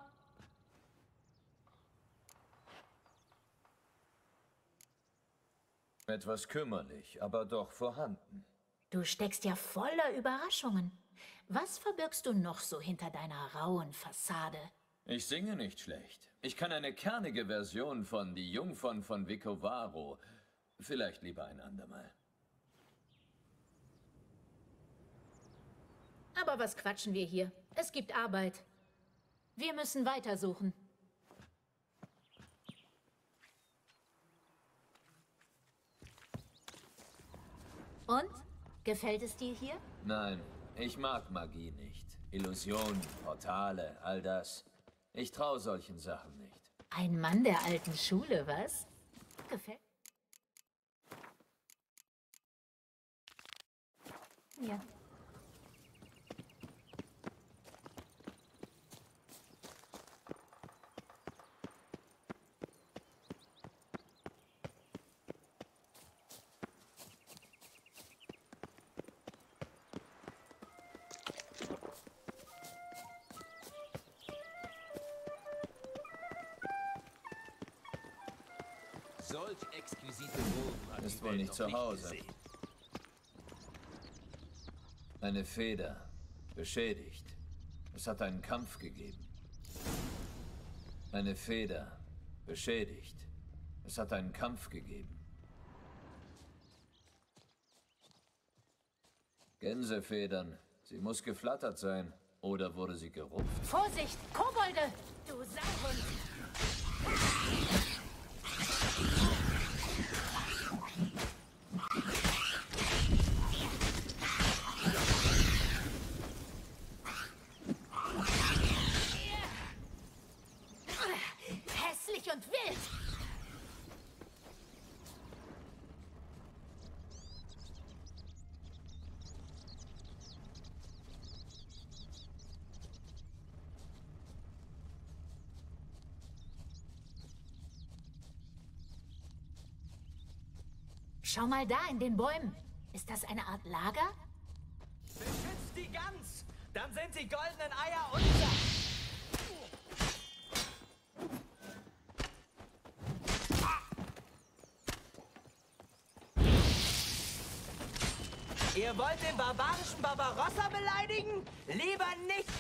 Etwas kümmerlich, aber doch vorhanden. Du steckst ja voller Überraschungen. Was verbirgst du noch so hinter deiner rauen Fassade? Ich singe nicht schlecht. Ich kann eine kernige Version von Die Jungfern von Vicovaro. Vielleicht lieber ein andermal. Aber was quatschen wir hier? Es gibt Arbeit. Wir müssen weitersuchen. Und? Gefällt es dir hier? Nein, ich mag Magie nicht. Illusionen, Portale, all das. Ich traue solchen Sachen nicht. Ein Mann der alten Schule, was? Gefällt. Ja. Nicht zu Hause. gesehen. Eine Feder. Beschädigt. Es hat einen Kampf gegeben. Eine Feder. Beschädigt. Es hat einen Kampf gegeben. Gänsefedern. Sie muss geflattert sein. Oder wurde sie gerupft? Vorsicht! Kobolde! Du Sauhund! Hässlich und wild! Schau mal da in den Bäumen. Ist das eine Art Lager? Beschützt die Gans! Dann sind die goldenen Eier unser! Ihr wollt den barbarischen Barbarossa beleidigen? Lieber nicht!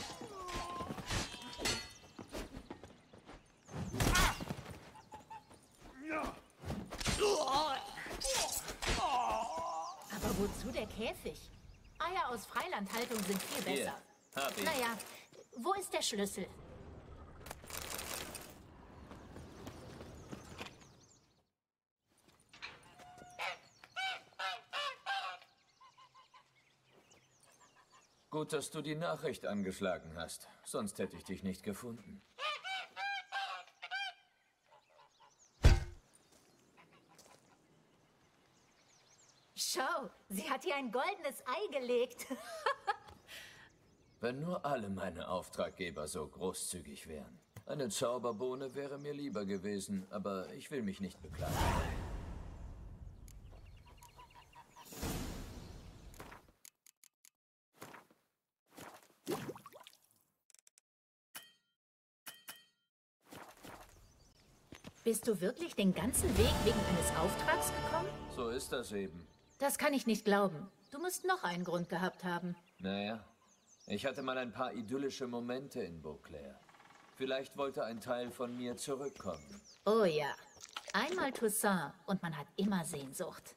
Aber wozu der Käfig? Eier aus Freilandhaltung sind viel Hier, besser. hab ich. Naja, wo ist der Schlüssel? Gut, dass du die Nachricht angeschlagen hast. Sonst hätte ich dich nicht gefunden. Schau, sie hat hier ein goldenes Ei gelegt. Wenn nur alle meine Auftraggeber so großzügig wären. Eine Zauberbohne wäre mir lieber gewesen, aber ich will mich nicht beklagen. Bist du wirklich den ganzen Weg wegen eines Auftrags gekommen? So ist das eben. Das kann ich nicht glauben. Du musst noch einen Grund gehabt haben. Naja, ich hatte mal ein paar idyllische Momente in Beauclair. Vielleicht wollte ein Teil von mir zurückkommen. Oh ja. Einmal Toussaint und man hat immer Sehnsucht.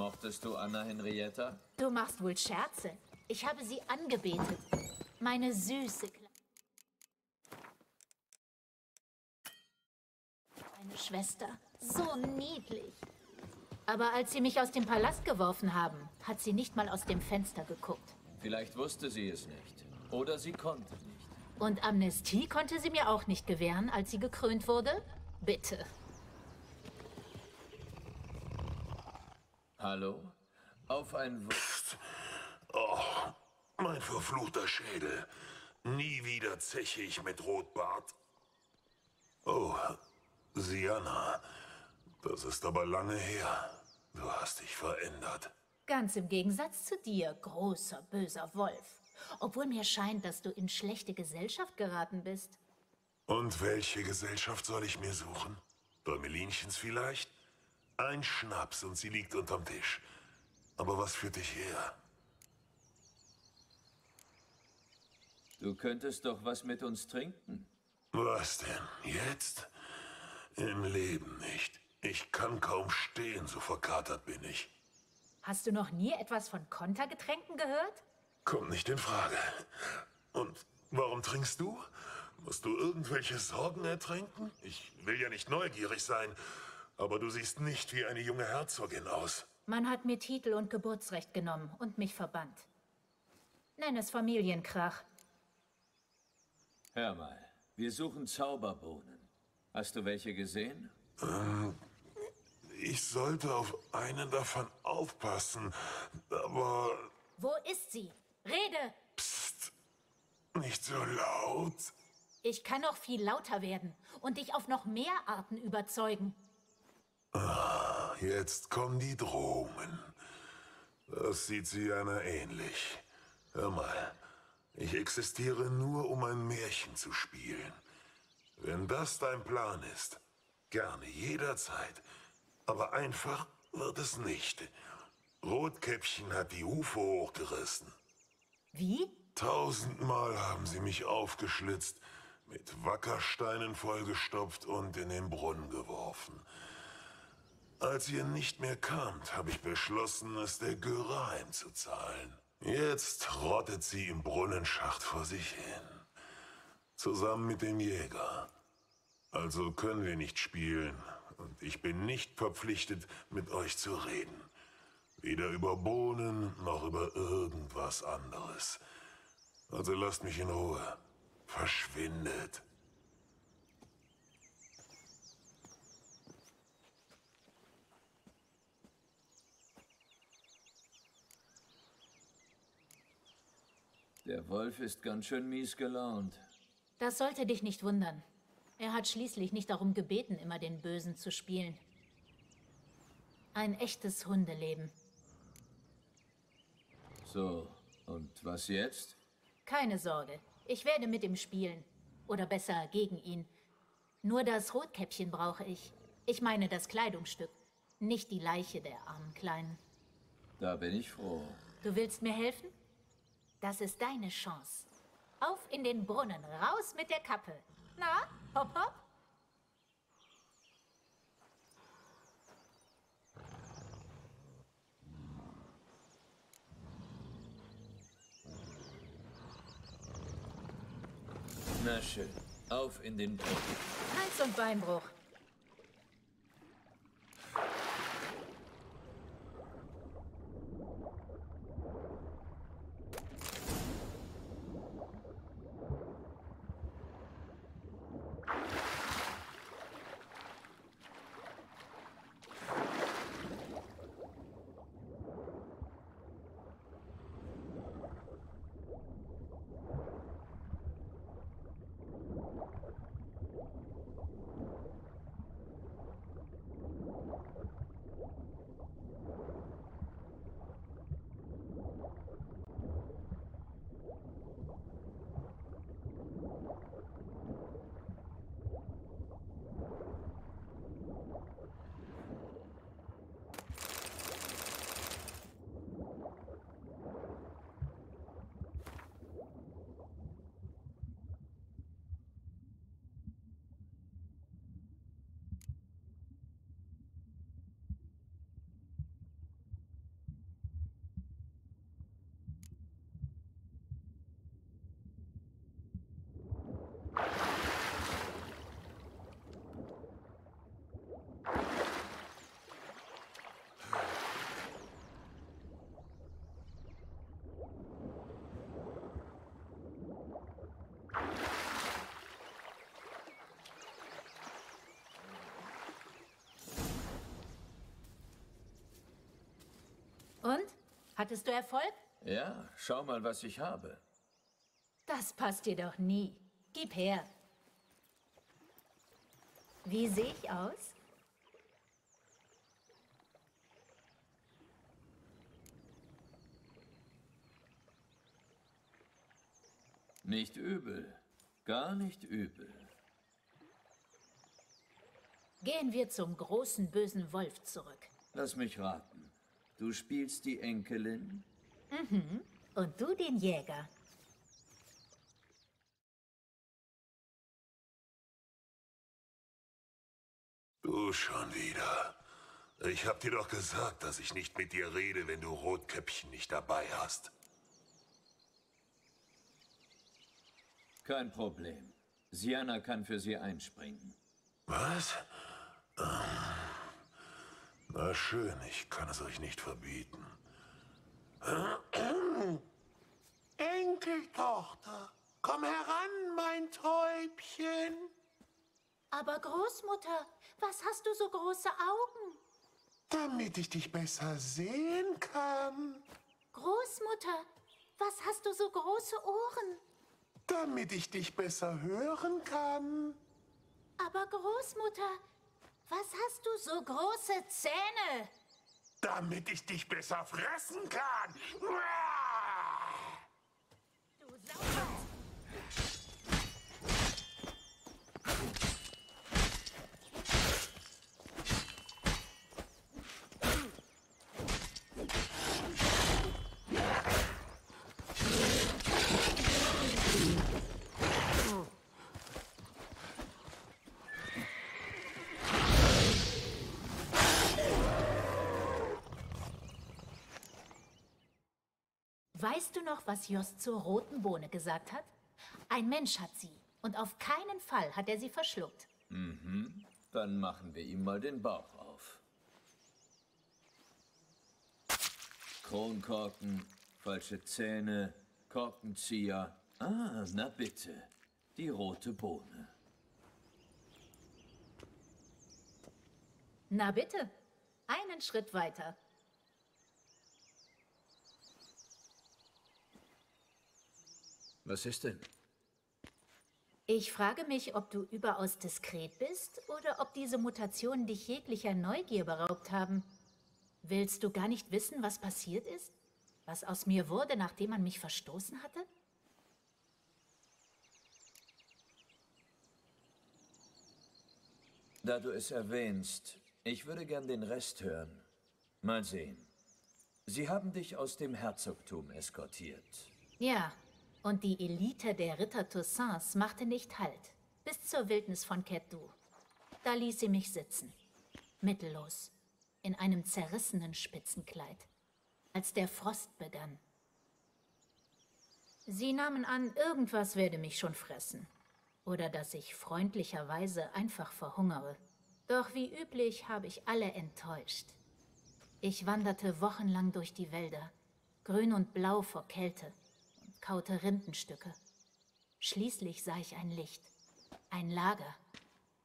Mochtest du Anna Henrietta? Du machst wohl Scherze. Ich habe sie angebetet. Meine süße Kle Meine Schwester. So niedlich. Aber als sie mich aus dem Palast geworfen haben, hat sie nicht mal aus dem Fenster geguckt. Vielleicht wusste sie es nicht. Oder sie konnte nicht. Und Amnestie konnte sie mir auch nicht gewähren, als sie gekrönt wurde? Bitte. Hallo? Auf ein... W Oh, mein verfluchter Schädel. Nie wieder zeche ich mit Rotbart. Oh, Sienna. Das ist aber lange her. Du hast dich verändert. Ganz im Gegensatz zu dir, großer, böser Wolf. Obwohl mir scheint, dass du in schlechte Gesellschaft geraten bist. Und welche Gesellschaft soll ich mir suchen? Däumelinchens vielleicht? Ein Schnaps und sie liegt unterm Tisch. Aber was führt dich her? Du könntest doch was mit uns trinken. Was denn? Jetzt? Im Leben nicht. Ich kann kaum stehen, so verkatert bin ich. Hast du noch nie etwas von Kontergetränken gehört? Kommt nicht in Frage. Und warum trinkst du? Musst du irgendwelche Sorgen ertränken? Ich will ja nicht neugierig sein, aber du siehst nicht wie eine junge Herzogin aus. Man hat mir Titel und Geburtsrecht genommen und mich verbannt. Nenn es Familienkrach. Hör mal, wir suchen Zauberbohnen. Hast du welche gesehen? Ich sollte auf einen davon aufpassen, aber Wo ist sie? Rede! pst, nicht so laut. Ich kann noch viel lauter werden und dich auf noch mehr Arten überzeugen. Jetzt kommen die Drohungen. Das sieht Sienna ähnlich. Hör mal, ich existiere nur, um ein Märchen zu spielen. Wenn das dein Plan ist, gerne jederzeit. Aber einfach wird es nicht. Rotkäppchen hat die Hufe hochgerissen. Wie? Tausendmal haben sie mich aufgeschlitzt, mit Wackersteinen vollgestopft und in den Brunnen geworfen. Als ihr nicht mehr kamt, habe ich beschlossen, es der Göre heimzuzahlen. Jetzt rottet sie im Brunnenschacht vor sich hin. Zusammen mit dem Jäger. Also können wir nicht spielen. Und ich bin nicht verpflichtet, mit euch zu reden. Weder über Bohnen noch über irgendwas anderes. Also lasst mich in Ruhe. Verschwindet. Der Wolf ist ganz schön mies gelaunt. Das sollte dich nicht wundern. Er hat schließlich nicht darum gebeten, immer den Bösen zu spielen. Ein echtes Hundeleben. So, und was jetzt? Keine Sorge, ich werde mit ihm spielen. Oder besser gegen ihn. Nur das Rotkäppchen brauche ich. Ich meine das Kleidungsstück, nicht die Leiche der armen Kleinen. Da bin ich froh. Du willst mir helfen? Das ist deine Chance. Auf in den Brunnen, raus mit der Kappe. Na, hopp, hopp. Na schön. Auf in den Brunnen. Hals- und Beinbruch. Und? Hattest du Erfolg? Ja, schau mal, was ich habe. Das passt dir doch nie. Gib her. Wie sehe ich aus? Nicht übel. Gar nicht übel. Gehen wir zum großen bösen Wolf zurück. Lass mich raten. Du spielst die Enkelin? Mhm. Und du den Jäger. Du schon wieder. Ich hab dir doch gesagt, dass ich nicht mit dir rede, wenn du Rotkäppchen nicht dabei hast. Kein Problem. Sienna kann für sie einspringen. Was? Ähm, Na schön, ich kann es euch nicht verbieten. Enkeltochter, komm heran, mein Täubchen. Aber Großmutter, was hast du so große Augen? Damit ich dich besser sehen kann. Großmutter, was hast du so große Ohren? Damit ich dich besser hören kann. Aber Großmutter, was hast du so große Zähne? Damit ich dich besser fressen kann. Du Weißt du noch, was Jost zur roten Bohne gesagt hat? Ein Mensch hat sie. Und auf keinen Fall hat er sie verschluckt. Mhm. Dann machen wir ihm mal den Bauch auf. Kronkorken, falsche Zähne, Korkenzieher. Ah, na bitte. Die rote Bohne. Na bitte, einen Schritt weiter. Was ist denn? Ich frage mich, ob du überaus diskret bist oder ob diese Mutationen dich jeglicher Neugier beraubt haben. Willst du gar nicht wissen, was passiert ist? Was aus mir wurde, nachdem man mich verstoßen hatte? Da du es erwähnst, ich würde gern den Rest hören. Mal sehen. Sie haben dich aus dem Herzogtum eskortiert. Ja, und die Elite der Ritter Toussaints machte nicht Halt. Bis zur Wildnis von Ketu. Da ließ sie mich sitzen. Mittellos. In einem zerrissenen Spitzenkleid. Als der Frost begann. Sie nahmen an, irgendwas werde mich schon fressen. Oder dass ich freundlicherweise einfach verhungere. Doch wie üblich habe ich alle enttäuscht. Ich wanderte wochenlang durch die Wälder, grün und blau vor Kälte, kaute Rindenstücke. Schließlich sah ich ein Licht, ein Lager.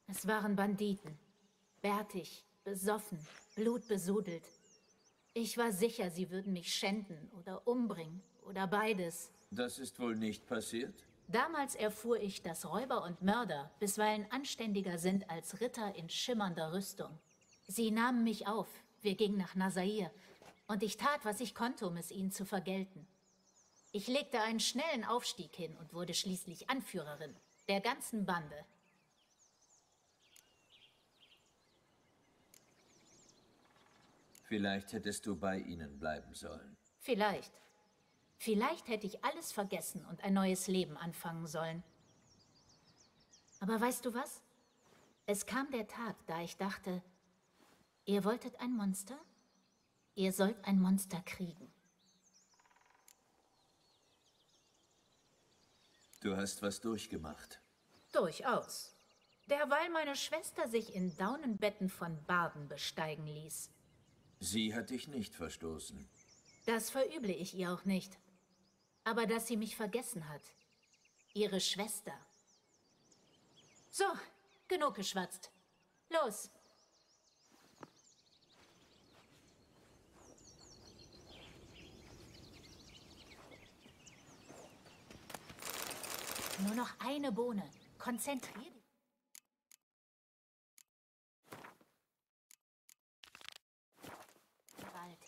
Es waren Banditen, bärtig, besoffen, blutbesudelt. Ich war sicher, sie würden mich schänden oder umbringen oder beides. Das ist wohl nicht passiert? Damals erfuhr ich, dass Räuber und Mörder bisweilen anständiger sind als Ritter in schimmernder Rüstung. Sie nahmen mich auf, wir gingen nach Nasair, und ich tat, was ich konnte, um es ihnen zu vergelten. Ich legte einen schnellen Aufstieg hin und wurde schließlich Anführerin der ganzen Bande. Vielleicht hättest du bei ihnen bleiben sollen. Vielleicht. Vielleicht hätte ich alles vergessen und ein neues Leben anfangen sollen. Aber weißt du was? Es kam der Tag, da ich dachte, ihr wolltet ein Monster? Ihr sollt ein Monster kriegen. Du hast was durchgemacht. Durchaus. Derweil meine Schwester sich in Daunenbetten von Barden besteigen ließ. Sie hat dich nicht verstoßen. Das verüble ich ihr auch nicht. Aber dass sie mich vergessen hat. Ihre Schwester. So, genug geschwatzt. Los. Nur noch eine Bohne. Konzentrier dich. Wald.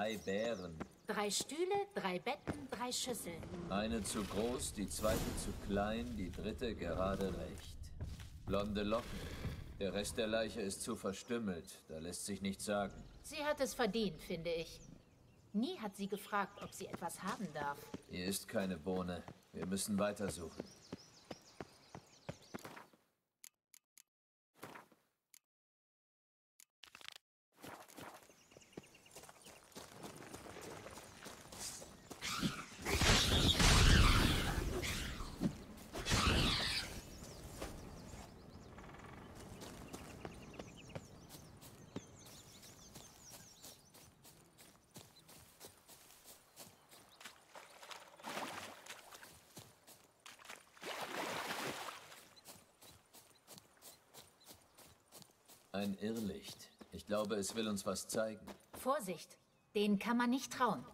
Drei Bären. Drei Stühle, drei Betten, drei Schüsseln. Eine zu groß, die zweite zu klein, die dritte gerade recht. Blonde Locken. Der Rest der Leiche ist zu verstümmelt. Da lässt sich nichts sagen. Sie hat es verdient, finde ich. Nie hat sie gefragt, ob sie etwas haben darf. Hier ist keine Bohne. Wir müssen weitersuchen. Ein Irrlicht. Ich glaube, es will uns was zeigen. Vorsicht, den kann man nicht trauen.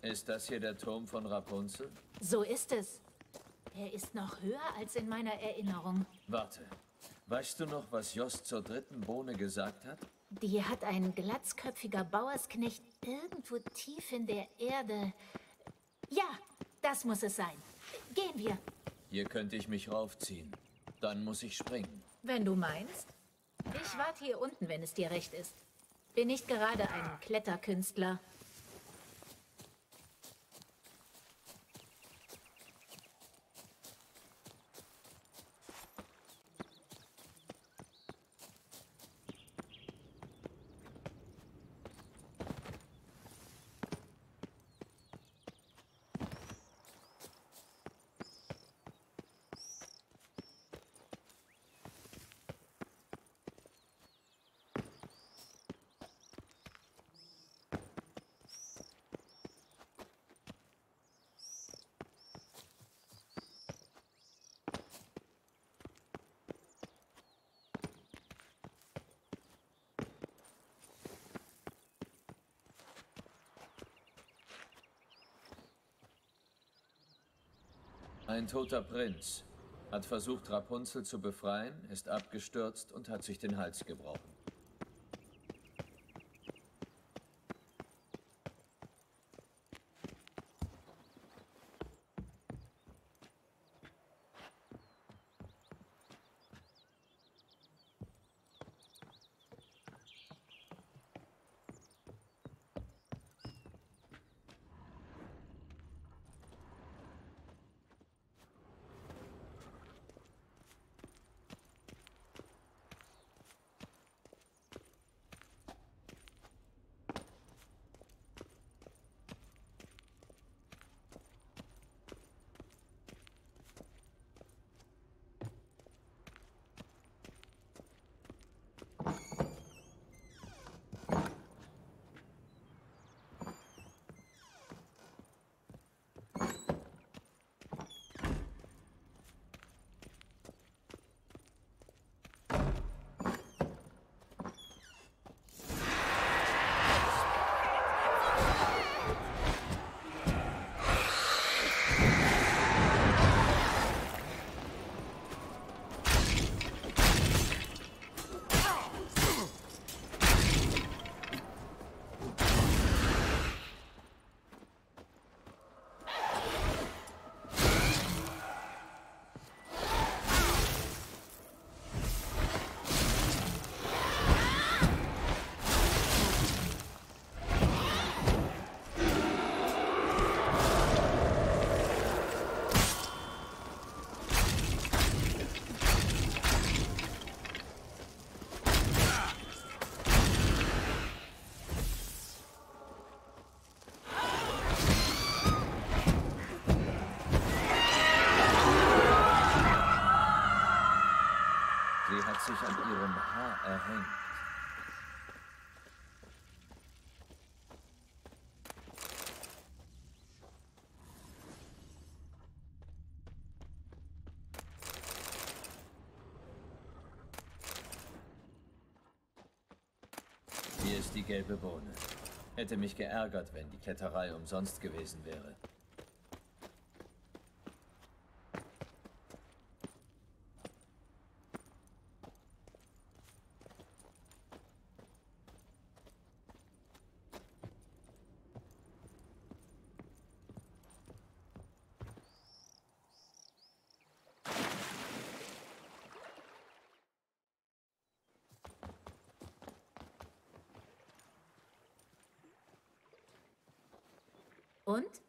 Ist das hier der Turm von Rapunzel? So ist es. Er ist noch höher als in meiner Erinnerung. Warte. Weißt du noch, was Jost zur dritten Bohne gesagt hat? Die hat ein glatzköpfiger Bauersknecht irgendwo tief in der Erde. Ja, das muss es sein. Gehen wir. Hier könnte ich mich raufziehen. Dann muss ich springen. Wenn du meinst. Ich warte hier unten, wenn es dir recht ist. Bin nicht gerade ein Kletterkünstler. Ein toter Prinz. Hat versucht, Rapunzel zu befreien, ist abgestürzt und hat sich den Hals gebrochen. Die gelbe Bohne. Hätte mich geärgert, wenn die Kletterei umsonst gewesen wäre. Und?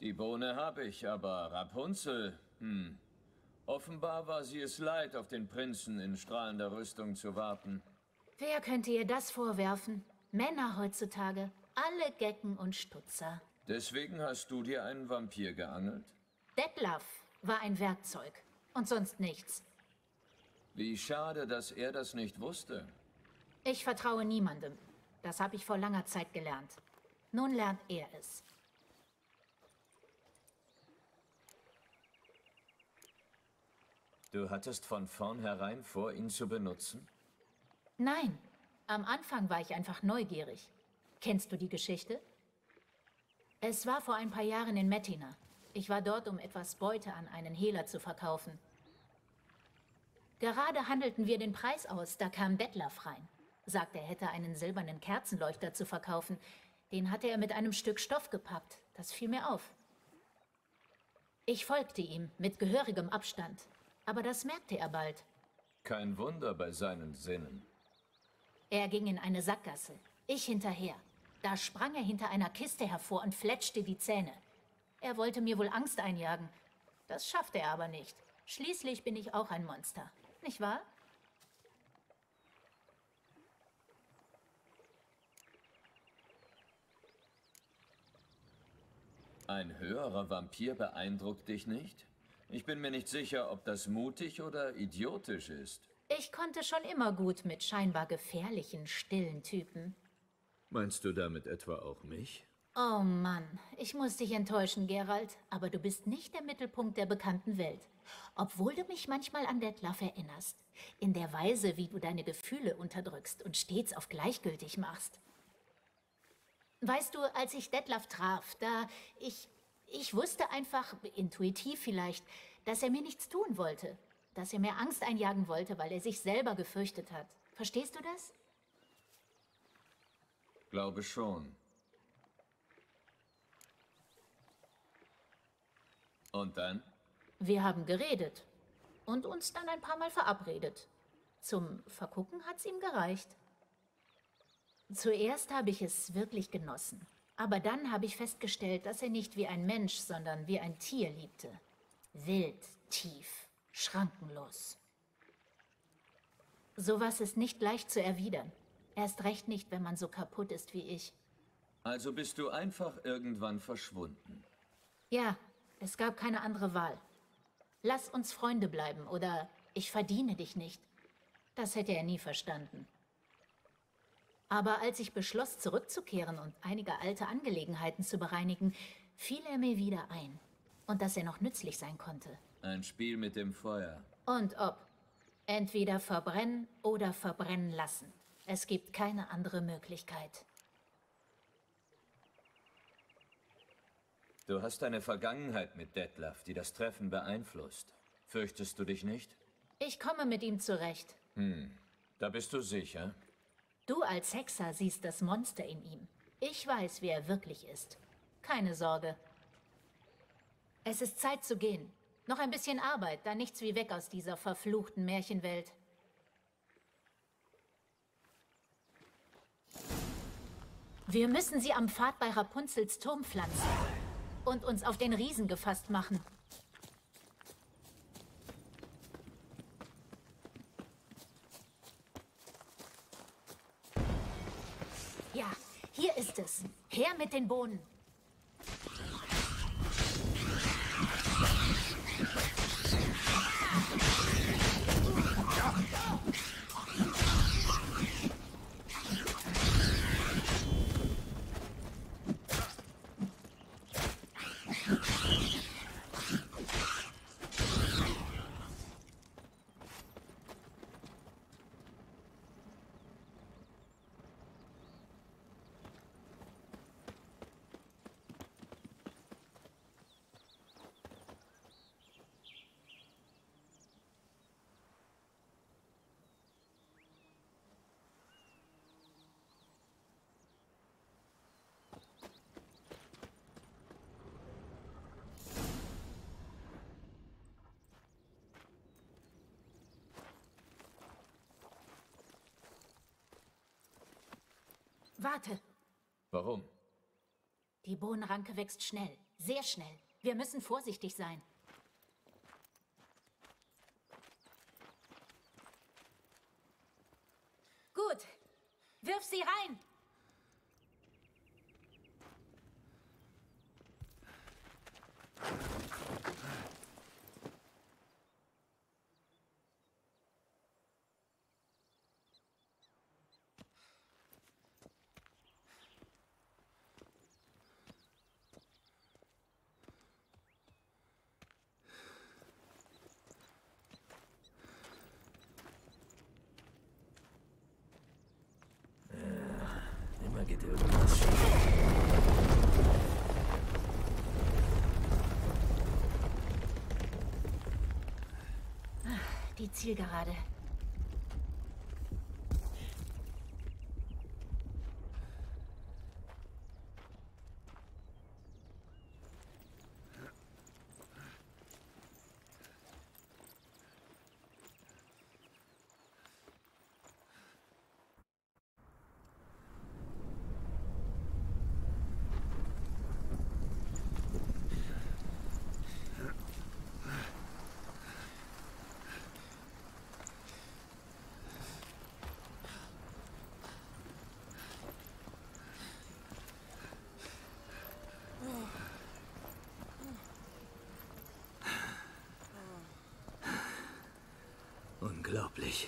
Die Bohne habe ich, aber Rapunzel, hm. Offenbar war sie es leid, auf den Prinzen in strahlender Rüstung zu warten. Wer könnte ihr das vorwerfen? Männer heutzutage. Alle Gecken und Stutzer. Deswegen hast du dir einen Vampir geangelt? Detlef war ein Werkzeug. Und sonst nichts. Wie schade, dass er das nicht wusste. Ich vertraue niemandem. Das habe ich vor langer Zeit gelernt. Nun lernt er es. Du hattest von vornherein vor, ihn zu benutzen? Nein, am Anfang war ich einfach neugierig. Kennst du die Geschichte? Es war vor ein paar Jahren in Mettina. Ich war dort, um etwas Beute an einen Hehler zu verkaufen. Gerade handelten wir den Preis aus, da kam Detlef rein. Sagt, er hätte einen silbernen Kerzenleuchter zu verkaufen. Den hatte er mit einem Stück Stoff gepappt. Das fiel mir auf. Ich folgte ihm mit gehörigem Abstand. Aber das merkte er bald. Kein Wunder bei seinen Sinnen. Er ging in eine Sackgasse. Ich hinterher. Da sprang er hinter einer Kiste hervor und fletschte die Zähne. Er wollte mir wohl Angst einjagen. Das schaffte er aber nicht. Schließlich bin ich auch ein Monster. Nicht wahr? Ein höherer Vampir beeindruckt dich nicht? Ich bin mir nicht sicher, ob das mutig oder idiotisch ist. Ich konnte schon immer gut mit scheinbar gefährlichen, stillen Typen. Meinst du damit etwa auch mich? Oh Mann, ich muss dich enttäuschen, Gerald, aber du bist nicht der Mittelpunkt der bekannten Welt. Obwohl du mich manchmal an Detlef erinnerst. In der Weise, wie du deine Gefühle unterdrückst und stets auf gleichgültig machst. Weißt du, als ich Detlef traf, da ich ich wusste einfach, intuitiv vielleicht, dass er mir nichts tun wollte. Dass er mir Angst einjagen wollte, weil er sich selber gefürchtet hat. Verstehst du das? Glaube schon. Und dann? Wir haben geredet und uns dann ein paar Mal verabredet. Zum Vergucken hat's ihm gereicht. Zuerst habe ich es wirklich genossen. Aber dann habe ich festgestellt, dass er nicht wie ein Mensch, sondern wie ein Tier liebte. Wild, tief, schrankenlos. Sowas ist nicht leicht zu erwidern. Erst recht nicht, wenn man so kaputt ist wie ich. Also bist du einfach irgendwann verschwunden. Ja, es gab keine andere Wahl. Lass uns Freunde bleiben oder ich verdiene dich nicht. Das hätte er nie verstanden. Aber als ich beschloss, zurückzukehren und einige alte Angelegenheiten zu bereinigen, fiel er mir wieder ein. Und dass er noch nützlich sein konnte. Ein Spiel mit dem Feuer. Und ob. Entweder verbrennen oder verbrennen lassen. Es gibt keine andere Möglichkeit. Du hast eine Vergangenheit mit Detlef, die das Treffen beeinflusst. Fürchtest du dich nicht? Ich komme mit ihm zurecht. Hm, da bist du sicher? Du als Hexer siehst das Monster in ihm. Ich weiß, wie er wirklich ist. Keine Sorge. Es ist Zeit zu gehen. Noch ein bisschen Arbeit, dann nichts wie weg aus dieser verfluchten Märchenwelt. Wir müssen sie am Pfad bei Rapunzels Turm pflanzen und uns auf den Riesen gefasst machen. Ja, hier ist es. Her mit den Bohnen. Warte. Warum? Die Bohnenranke wächst schnell. Sehr schnell. Wir müssen vorsichtig sein. Gut. Wirf sie rein. Immer geht irgendwas schief. Die Zielgerade. Unglaublich.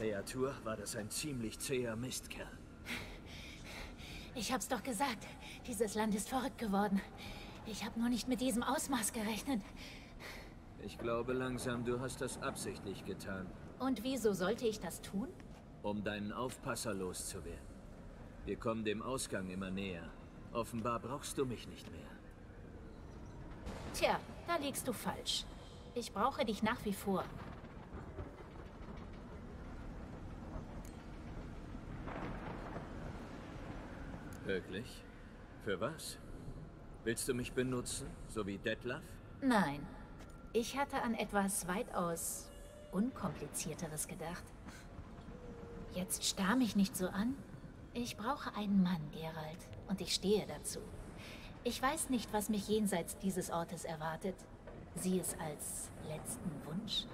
Märchenkreatur war das ein ziemlich zäher Mistkerl. Ich hab's doch gesagt. Dieses Land ist verrückt geworden. Ich habe nur nicht mit diesem Ausmaß gerechnet. Ich glaube langsam, du hast das absichtlich getan, Und wieso sollte ich das tun? um deinen Aufpasser loszuwerden. Wir kommen dem Ausgang immer näher. Offenbar brauchst du mich nicht mehr. Tja, da liegst du falsch. Ich brauche dich nach wie vor. Wirklich? Für was? Willst du mich benutzen, so wie Detlef? Nein. Ich hatte an etwas weitaus unkomplizierteres gedacht. Jetzt starr mich nicht so an. Ich brauche einen Mann, Gerald, und ich stehe dazu. Ich weiß nicht, was mich jenseits dieses Ortes erwartet. Sieh es als letzten Wunsch.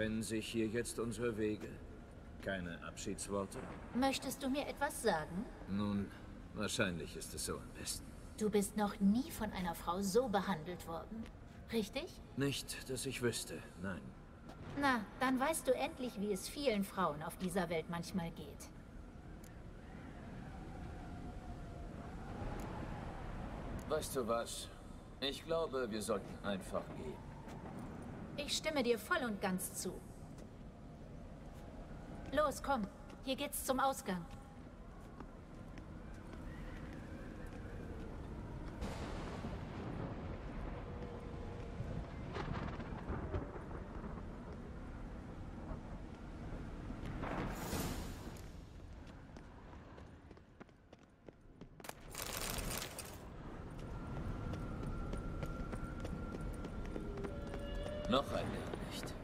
Trennen sich hier jetzt unsere Wege? Keine Abschiedsworte? Möchtest du mir etwas sagen? Nun, wahrscheinlich ist es so am besten. Du bist noch nie von einer Frau so behandelt worden. Richtig? Nicht, dass ich wüsste, nein. Na, dann weißt du endlich, wie es vielen Frauen auf dieser Welt manchmal geht. Weißt du was? Ich glaube, wir sollten einfach gehen. Ich stimme dir voll und ganz zu. Los, komm. Hier geht's zum Ausgang. Noch ein Licht.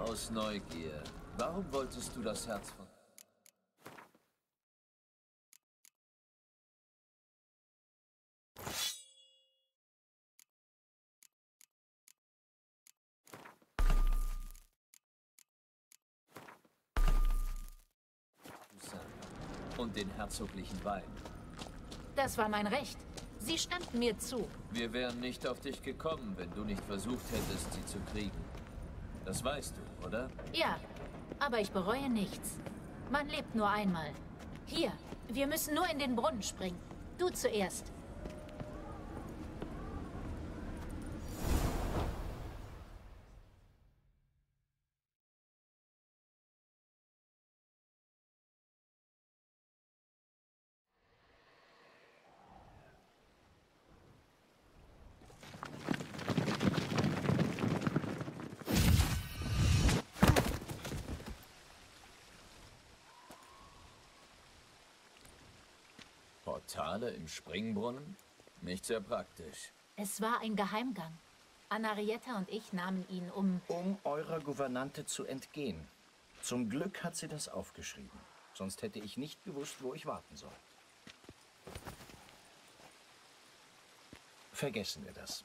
Nur aus Neugier. Warum wolltest du das Herz von... Und den herzoglichen Wein. Das war mein Recht. Sie standen mir zu. Wir wären nicht auf dich gekommen, wenn du nicht versucht hättest, sie zu kriegen. Das weißt du, oder? Ja, aber ich bereue nichts. Man lebt nur einmal. Hier, wir müssen nur in den Brunnen springen. Du zuerst. Portale im Springbrunnen? Nicht sehr praktisch. Es war ein Geheimgang. Anarietta und ich nahmen ihn, um... Um eurer Gouvernante zu entgehen. Zum Glück hat sie das aufgeschrieben. Sonst hätte ich nicht gewusst, wo ich warten soll. Vergessen wir das.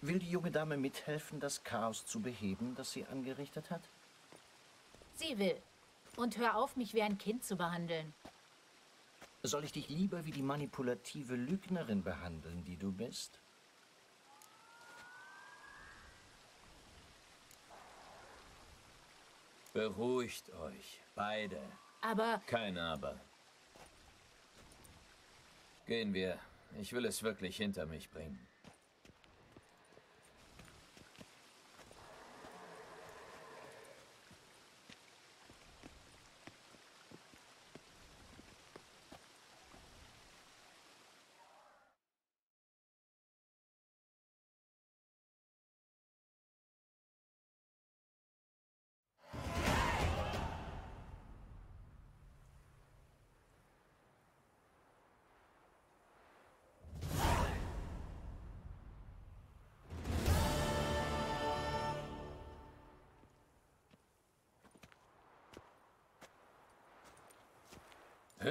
Will die junge Dame mithelfen, das Chaos zu beheben, das sie angerichtet hat? Sie will. Und hör auf, mich wie ein Kind zu behandeln. Soll ich dich lieber wie die manipulative Lügnerin behandeln, die du bist? Beruhigt euch, beide. Aber... Kein Aber. Gehen wir. Ich will es wirklich hinter mich bringen.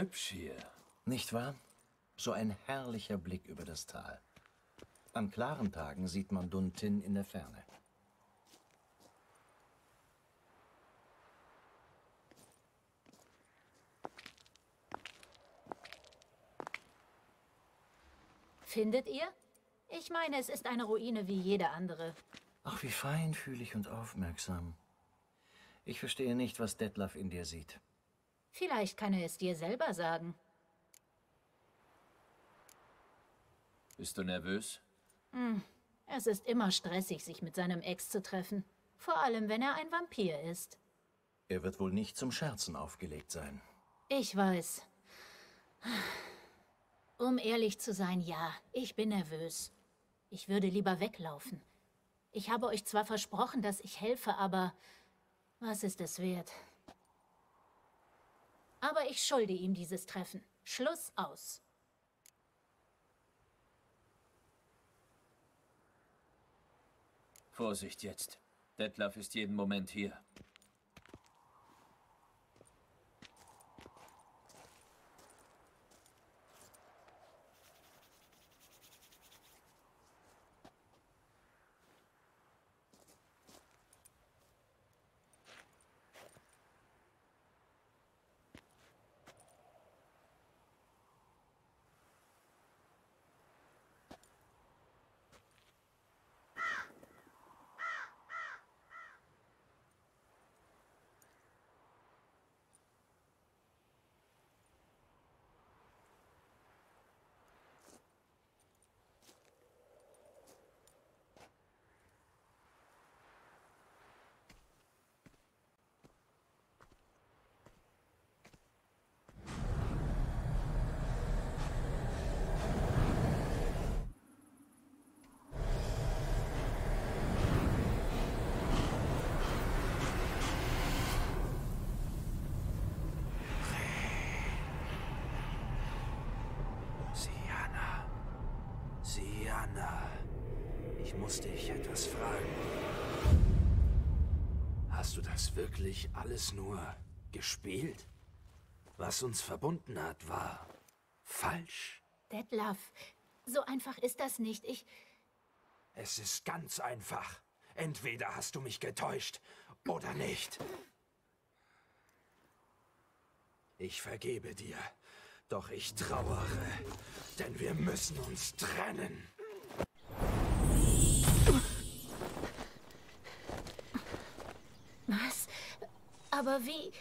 Hübsch hier. Nicht wahr? So ein herrlicher Blick über das Tal. An klaren Tagen sieht man Duntin in der Ferne. Findet ihr? Ich meine, es ist eine Ruine wie jede andere. Ach, wie feinfühlig und aufmerksam. Ich verstehe nicht, was Detlef in dir sieht. Vielleicht kann er es dir selber sagen. Bist du nervös? Hm. Es ist immer stressig, sich mit seinem Ex zu treffen. Vor allem, wenn er ein Vampir ist. Er wird wohl nicht zum Scherzen aufgelegt sein. Ich weiß. Um ehrlich zu sein, ja, ich bin nervös. Ich würde lieber weglaufen. Ich habe euch zwar versprochen, dass ich helfe, aber was ist es wert? Aber ich schulde ihm dieses Treffen. Schluss aus. Vorsicht jetzt. Detlef ist jeden Moment hier. Sienna. Sienna. Ich muss dich etwas fragen. Hast du das wirklich alles nur gespielt? Was uns verbunden hat, war falsch. Detlef, so einfach ist das nicht. Ich... Es ist ganz einfach. Entweder hast du mich getäuscht oder nicht. Ich vergebe dir, doch ich trauere, denn wir müssen uns trennen. Aber wie...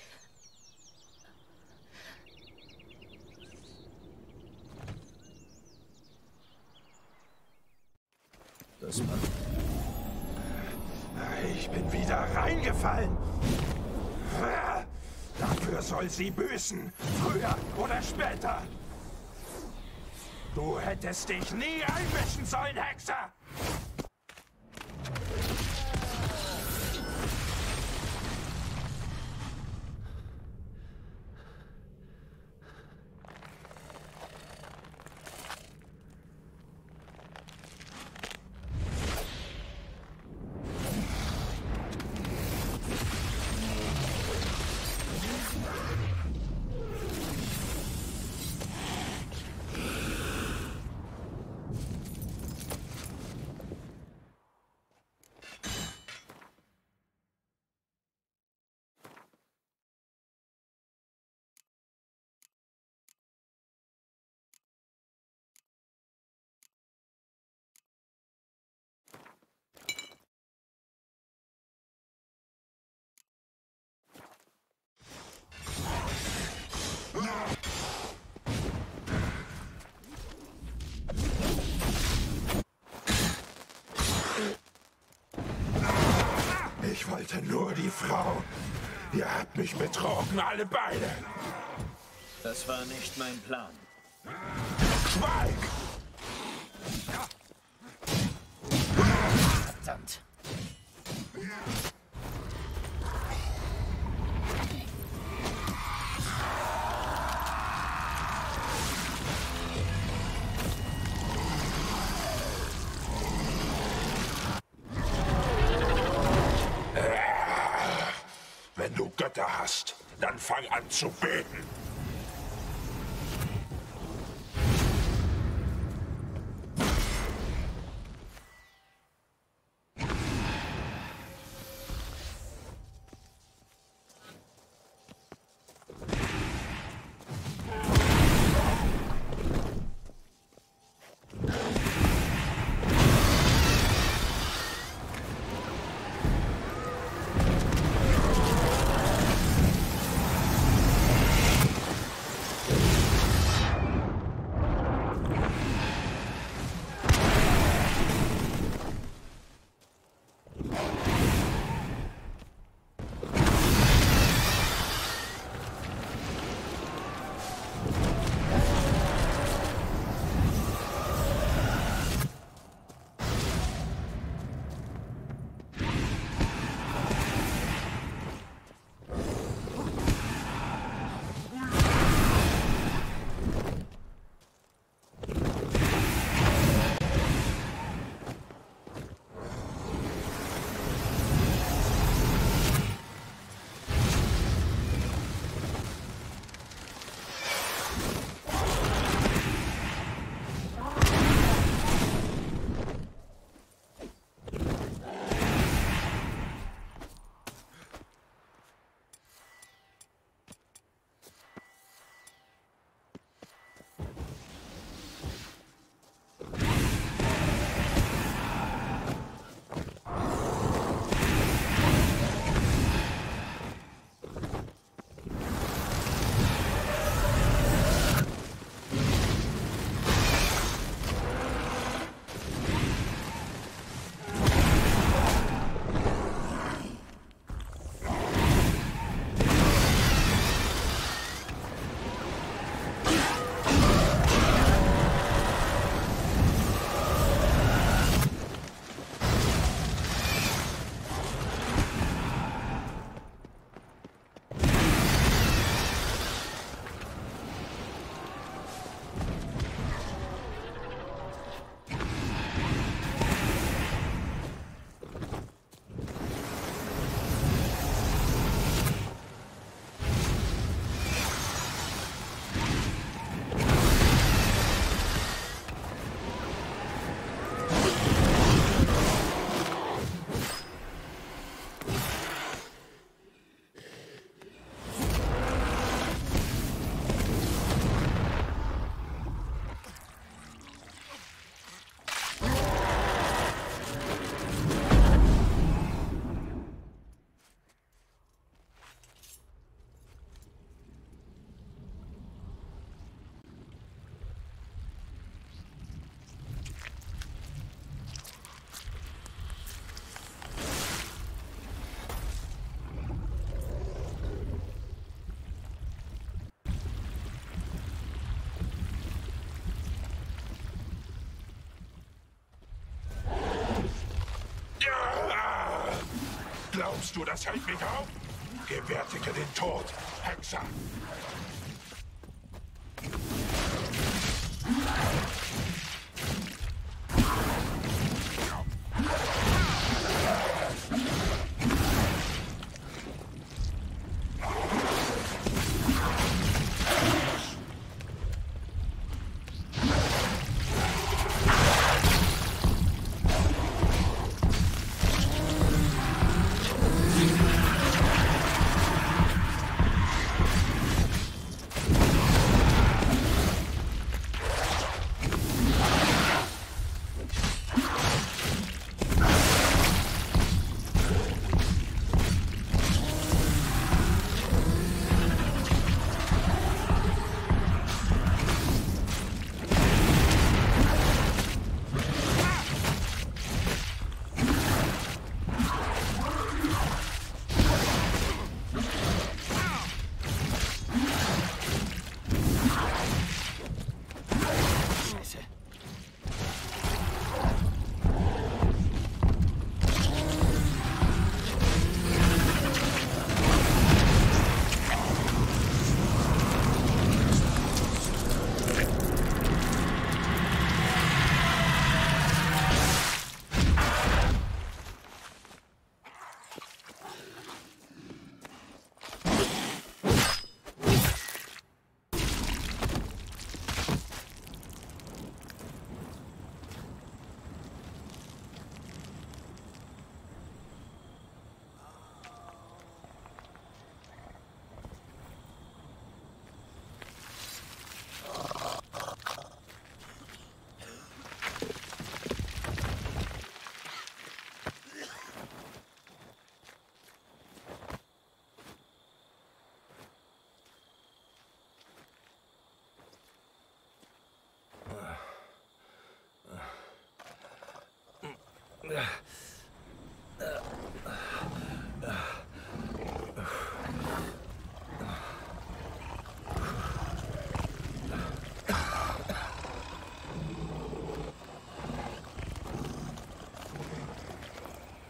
Das war... Ich bin wieder reingefallen. Dafür soll sie büßen. Früher oder später. Du hättest dich nie einmischen sollen, Hexer! Wollte nur die Frau. Ihr habt mich betrogen, alle beide. Das war nicht mein Plan. Schweig! Supere! Hörst du, das hält mich auf? Gewärtige den Tod, Hexer!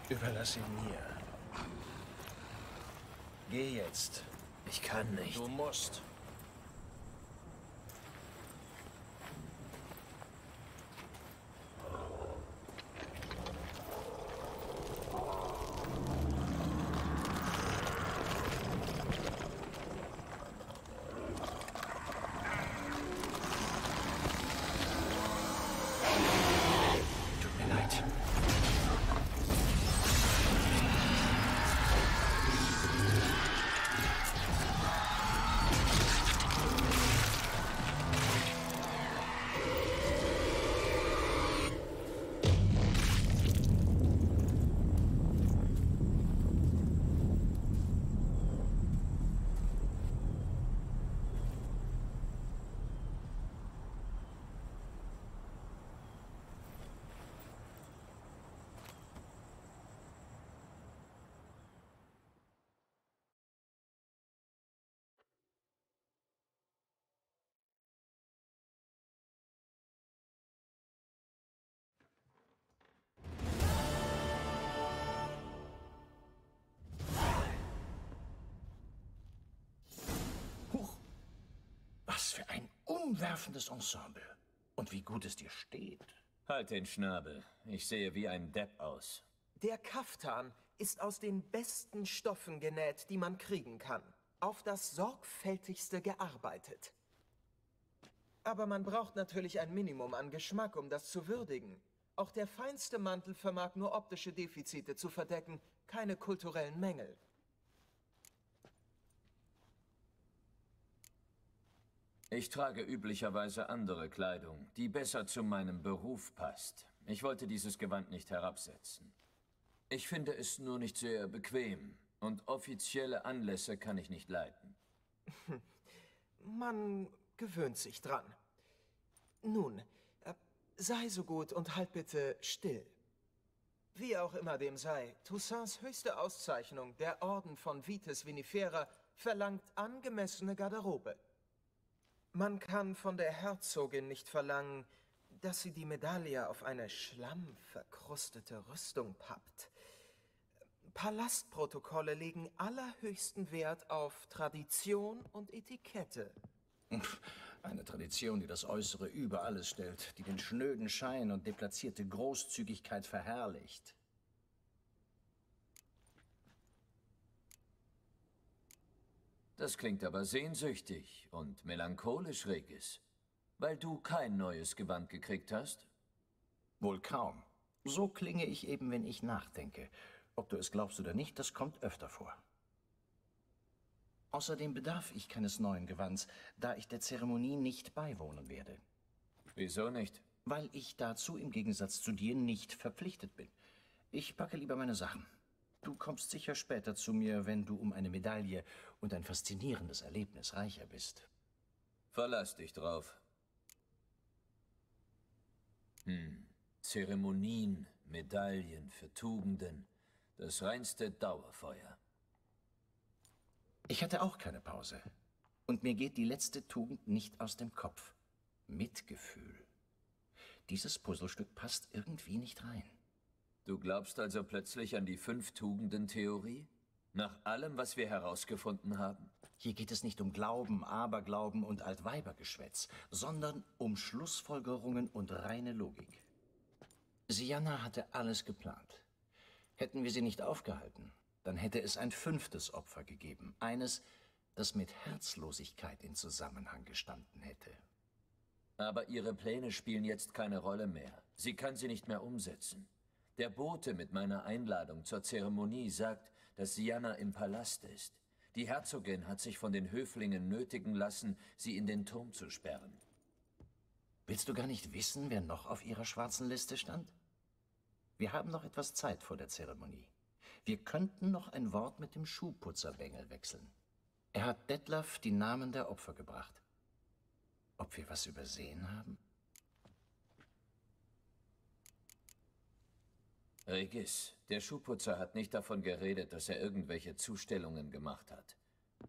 Überlass ihn mir. Geh jetzt. Ich kann nicht. Du musst. Umwerfendes Ensemble. Und wie gut es dir steht. Halt den Schnabel. Ich sehe wie ein Depp aus. Der Kaftan ist aus den besten Stoffen genäht, die man kriegen kann. Auf das sorgfältigste gearbeitet. Aber man braucht natürlich ein Minimum an Geschmack, um das zu würdigen. Auch der feinste Mantel vermag nur optische Defizite zu verdecken, keine kulturellen Mängel. Ich trage üblicherweise andere Kleidung, die besser zu meinem Beruf passt. Ich wollte dieses Gewand nicht herabsetzen. Ich finde es nur nicht sehr bequem und offizielle Anlässe kann ich nicht leiten. Man gewöhnt sich dran. Nun, äh, sei so gut und halt bitte still. Wie auch immer dem sei, Toussaints höchste Auszeichnung, der Orden von Vites Vinifera, verlangt angemessene Garderobe. Man kann von der Herzogin nicht verlangen, dass sie die Medaille auf eine schlammverkrustete Rüstung pappt. Palastprotokolle legen allerhöchsten Wert auf Tradition und Etikette. Eine Tradition, die das Äußere über alles stellt, die den schnöden Schein und deplatzierte Großzügigkeit verherrlicht. Das klingt aber sehnsüchtig und melancholisch, Regis. Weil du kein neues Gewand gekriegt hast? Wohl kaum. So klinge ich eben, wenn ich nachdenke. Ob du es glaubst oder nicht, das kommt öfter vor. Außerdem bedarf ich keines neuen Gewands, da ich der Zeremonie nicht beiwohnen werde. Wieso nicht? Weil ich dazu im Gegensatz zu dir nicht verpflichtet bin. Ich packe lieber meine Sachen. Du kommst sicher später zu mir, wenn du um eine Medaille und ein faszinierendes Erlebnis reicher bist. Verlass dich drauf. Hm. Zeremonien, Medaillen für Tugenden. Das reinste Dauerfeuer. Ich hatte auch keine Pause. Und mir geht die letzte Tugend nicht aus dem Kopf. Mitgefühl. Dieses Puzzlestück passt irgendwie nicht rein. Du glaubst also plötzlich an die Fünf-Tugenden-Theorie? Nach allem, was wir herausgefunden haben? Hier geht es nicht um Glauben, Aberglauben und Altweibergeschwätz, sondern um Schlussfolgerungen und reine Logik. Sianna hatte alles geplant. Hätten wir sie nicht aufgehalten, dann hätte es ein fünftes Opfer gegeben. Eines, das mit Herzlosigkeit in Zusammenhang gestanden hätte. Aber ihre Pläne spielen jetzt keine Rolle mehr. Sie kann sie nicht mehr umsetzen. Der Bote mit meiner Einladung zur Zeremonie sagt, dass Sianna im Palast ist. Die Herzogin hat sich von den Höflingen nötigen lassen, sie in den Turm zu sperren. Willst du gar nicht wissen, wer noch auf ihrer schwarzen Liste stand? Wir haben noch etwas Zeit vor der Zeremonie. Wir könnten noch ein Wort mit dem Schuhputzerbengel wechseln. Er hat Detlef die Namen der Opfer gebracht. Ob wir was übersehen haben? Regis, der Schuhputzer hat nicht davon geredet, dass er irgendwelche Zustellungen gemacht hat.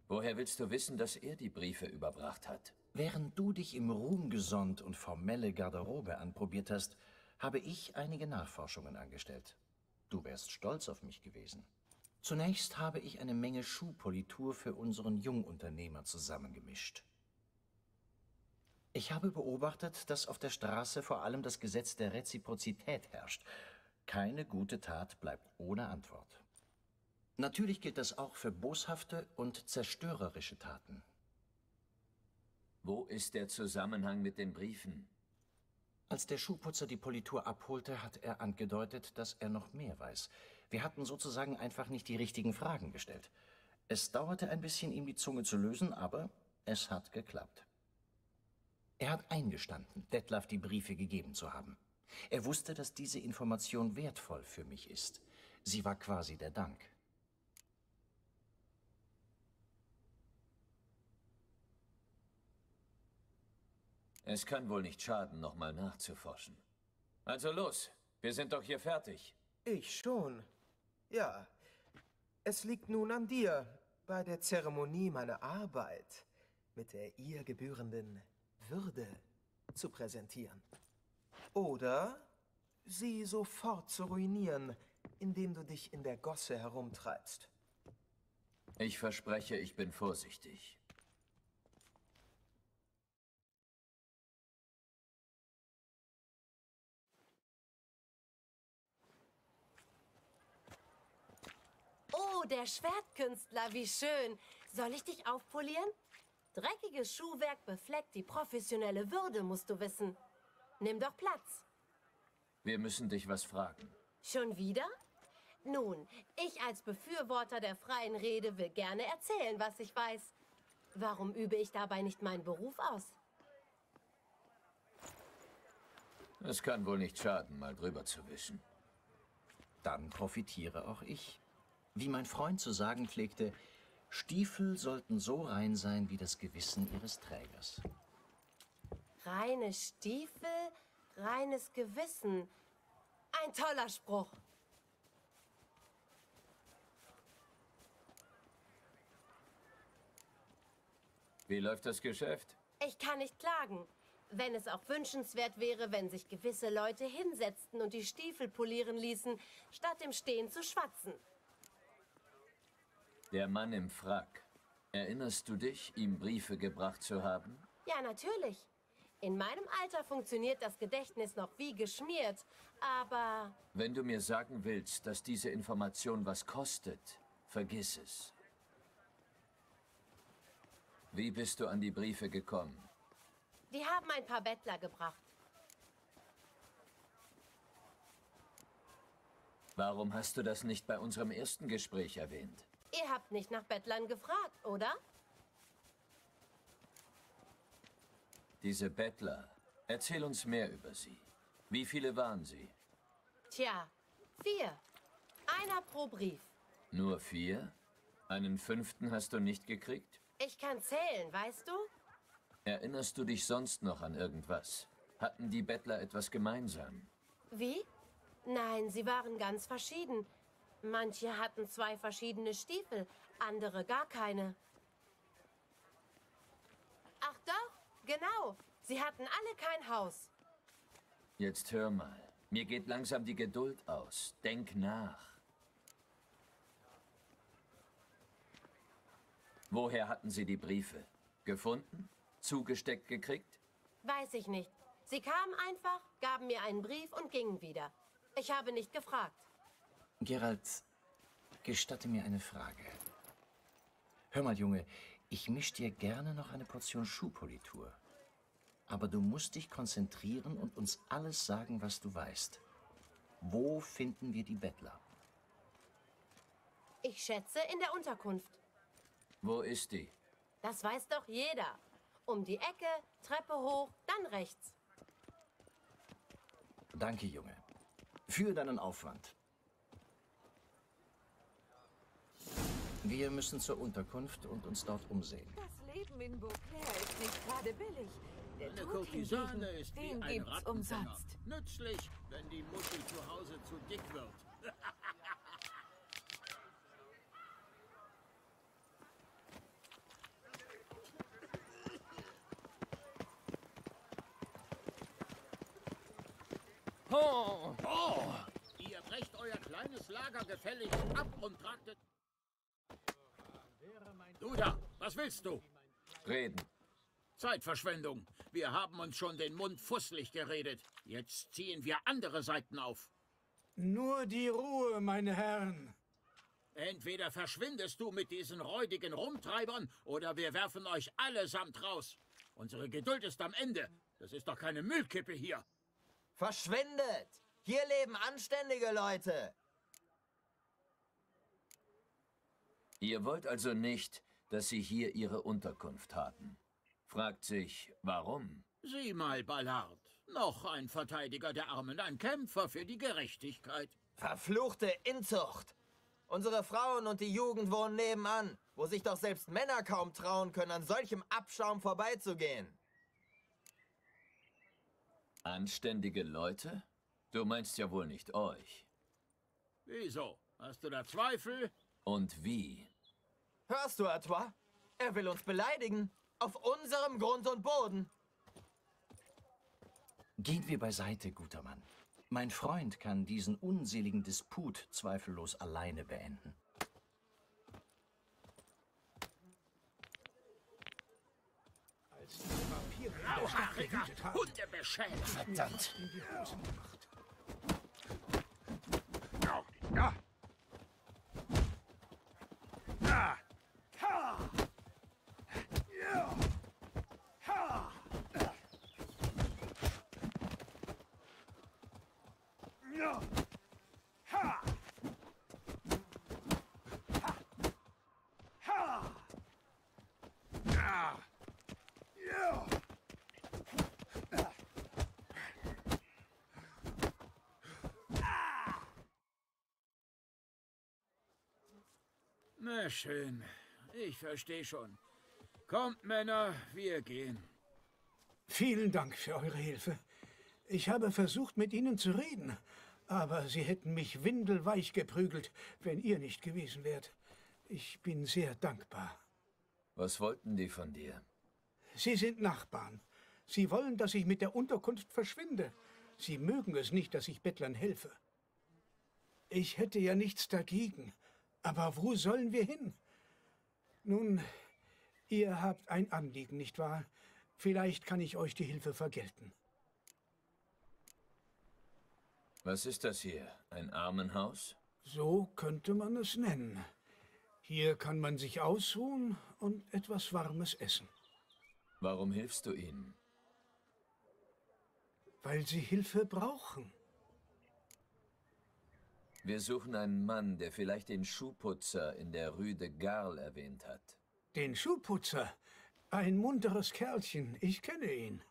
Woher willst du wissen, dass er die Briefe überbracht hat? Während du dich im Ruhm gesonnt und formelle Garderobe anprobiert hast, habe ich einige Nachforschungen angestellt. Du wärst stolz auf mich gewesen. Zunächst habe ich eine Menge Schuhpolitur für unseren Jungunternehmer zusammengemischt. Ich habe beobachtet, dass auf der Straße vor allem das Gesetz der Reziprozität herrscht keine gute Tat bleibt ohne Antwort. Natürlich gilt das auch für boshafte und zerstörerische Taten. Wo ist der Zusammenhang mit den Briefen? Als der Schuhputzer die Politur abholte, hat er angedeutet, dass er noch mehr weiß. Wir hatten sozusagen einfach nicht die richtigen Fragen gestellt. Es dauerte ein bisschen, ihm die Zunge zu lösen, aber es hat geklappt. Er hat eingestanden, Detlef die Briefe gegeben zu haben. Er wusste, dass diese Information wertvoll für mich ist. Sie war quasi der Dank. Es kann wohl nicht schaden, nochmal nachzuforschen. Also los, wir sind doch hier fertig. Ich schon. Ja. Es liegt nun an dir, bei der Zeremonie meine Arbeit mit der ihr gebührenden Würde zu präsentieren. Oder sie sofort zu ruinieren, indem du dich in der Gosse herumtreibst. Ich verspreche, ich bin vorsichtig. Oh, der Schwertkünstler, wie schön. Soll ich dich aufpolieren? Dreckiges Schuhwerk befleckt die professionelle Würde, musst du wissen. Nimm doch Platz. Wir müssen dich was fragen. Schon wieder? Nun, ich als Befürworter der freien Rede will gerne erzählen, was ich weiß. Warum übe ich dabei nicht meinen Beruf aus? Es kann wohl nicht schaden, mal drüber zu wischen. Dann profitiere auch ich. Wie mein Freund zu sagen pflegte, Stiefel sollten so rein sein wie das Gewissen ihres Trägers. Reine Stiefel, reines Gewissen. Ein toller Spruch. Wie läuft das Geschäft? Ich kann nicht klagen. Wenn es auch wünschenswert wäre, wenn sich gewisse Leute hinsetzten und die Stiefel polieren ließen, statt im Stehen zu schwatzen. Der Mann im Frack. Erinnerst du dich, ihm Briefe gebracht zu haben? Ja, natürlich. In meinem Alter funktioniert das Gedächtnis noch wie geschmiert, aber... Wenn du mir sagen willst, dass diese Information was kostet, vergiss es. Wie bist du an die Briefe gekommen? Die haben ein paar Bettler gebracht. Warum hast du das nicht bei unserem ersten Gespräch erwähnt? Ihr habt nicht nach Bettlern gefragt, oder? Diese Bettler. Erzähl uns mehr über sie. Wie viele waren sie? Tja, vier. Einer pro Brief. Nur vier? Einen fünften hast du nicht gekriegt? Ich kann zählen, weißt du? Erinnerst du dich sonst noch an irgendwas? Hatten die Bettler etwas gemeinsam? Wie? Nein, sie waren ganz verschieden. Manche hatten zwei verschiedene Stiefel, andere gar keine. Ach doch, genau. Sie hatten alle kein Haus. Jetzt hör mal. Mir geht langsam die Geduld aus. Denk nach. Woher hatten Sie die Briefe? Gefunden? Zugesteckt gekriegt? Weiß ich nicht. Sie kamen einfach, gaben mir einen Brief und gingen wieder. Ich habe nicht gefragt. Gerald, gestatte mir eine Frage. Hör mal, Junge, ich misch dir gerne noch eine Portion Schuhpolitur. Aber du musst dich konzentrieren und uns alles sagen, was du weißt. Wo finden wir die Bettler? Ich schätze in der Unterkunft. Wo ist die? Das weiß doch jeder. Um die Ecke, Treppe hoch, dann rechts. Danke, Junge. Für deinen Aufwand. Wir müssen zur Unterkunft und uns dort umsehen. Das Leben in Beauclair ist nicht gerade billig. Der Eine Tod Kurtisane ist wie den ein gibt's umsonst. Nützlich, wenn die Muschel zu Hause zu dick wird. Oh. Oh! Ihr brecht euer kleines Lager gefälligst ab und tragt es... Du da, was willst du? Reden. Zeitverschwendung. Wir haben uns schon den Mund fusselig geredet. Jetzt ziehen wir andere Seiten auf. Nur die Ruhe, meine Herren. Entweder verschwindest du mit diesen räudigen Rumtreibern oder wir werfen euch allesamt raus. Unsere Geduld ist am Ende. Das ist doch keine Müllkippe hier. Verschwindet! Hier leben anständige Leute. Ihr wollt also nicht, dass sie hier ihre Unterkunft haben. Fragt sich, warum? Sieh mal, Ballard. Noch ein Verteidiger der Armen, ein Kämpfer für die Gerechtigkeit. Verfluchte Inzucht! Unsere Frauen und die Jugend wohnen nebenan, wo sich doch selbst Männer kaum trauen können, an solchem Abschaum vorbeizugehen. Anständige Leute? Du meinst ja wohl nicht euch. Wieso? Hast du da Zweifel? Und wie? Hörst du, Artois? Er will uns beleidigen. Auf unserem Grund und Boden. Gehen wir beiseite, guter Mann. Mein Freund kann diesen unseligen Disput zweifellos alleine beenden. Als diese Vampire in haben, Hundebeschämt! Verdammt! die. Ja. Ah! Ha! Ja! Ha! Ja! Ha! Ha! Ha! Ja! Ja! Na schön, ich verstehe schon. Kommt, Männer, wir gehen. Vielen Dank für eure Hilfe. Ich habe versucht, mit Ihnen zu reden, aber Sie hätten mich windelweich geprügelt, wenn ihr nicht gewesen wärt. Ich bin sehr dankbar. Was wollten die von dir? Sie sind Nachbarn. Sie wollen, dass ich mit der Unterkunft verschwinde. Sie mögen es nicht, dass ich Bettlern helfe. Ich hätte ja nichts dagegen. Aber wo sollen wir hin? Nun, ihr habt ein Anliegen, nicht wahr? Vielleicht kann ich euch die Hilfe vergelten. Was ist das hier? Ein Armenhaus? So könnte man es nennen. Hier kann man sich ausruhen und etwas Warmes essen. Warum hilfst du ihnen? Weil sie Hilfe brauchen. Wir suchen einen Mann, der vielleicht den Schuhputzer in der Rue de Garl erwähnt hat. Den Schuhputzer? Ein munteres Kerlchen. Ich kenne ihn.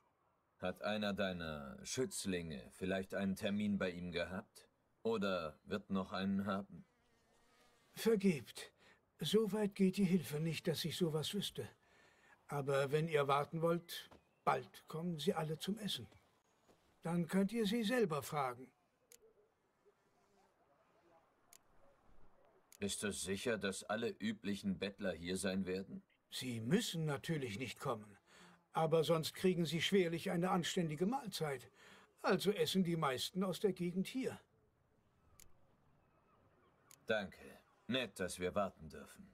Hat einer deiner Schützlinge vielleicht einen Termin bei ihm gehabt? Oder wird noch einen haben? Vergebt. So weit geht die Hilfe nicht, dass ich sowas wüsste. Aber wenn ihr warten wollt, bald kommen sie alle zum Essen. Dann könnt ihr sie selber fragen. Ist es sicher, dass alle üblichen Bettler hier sein werden? Sie müssen natürlich nicht kommen. Aber sonst kriegen sie schwerlich eine anständige Mahlzeit. Also essen die meisten aus der Gegend hier. Danke. Nett, dass wir warten dürfen.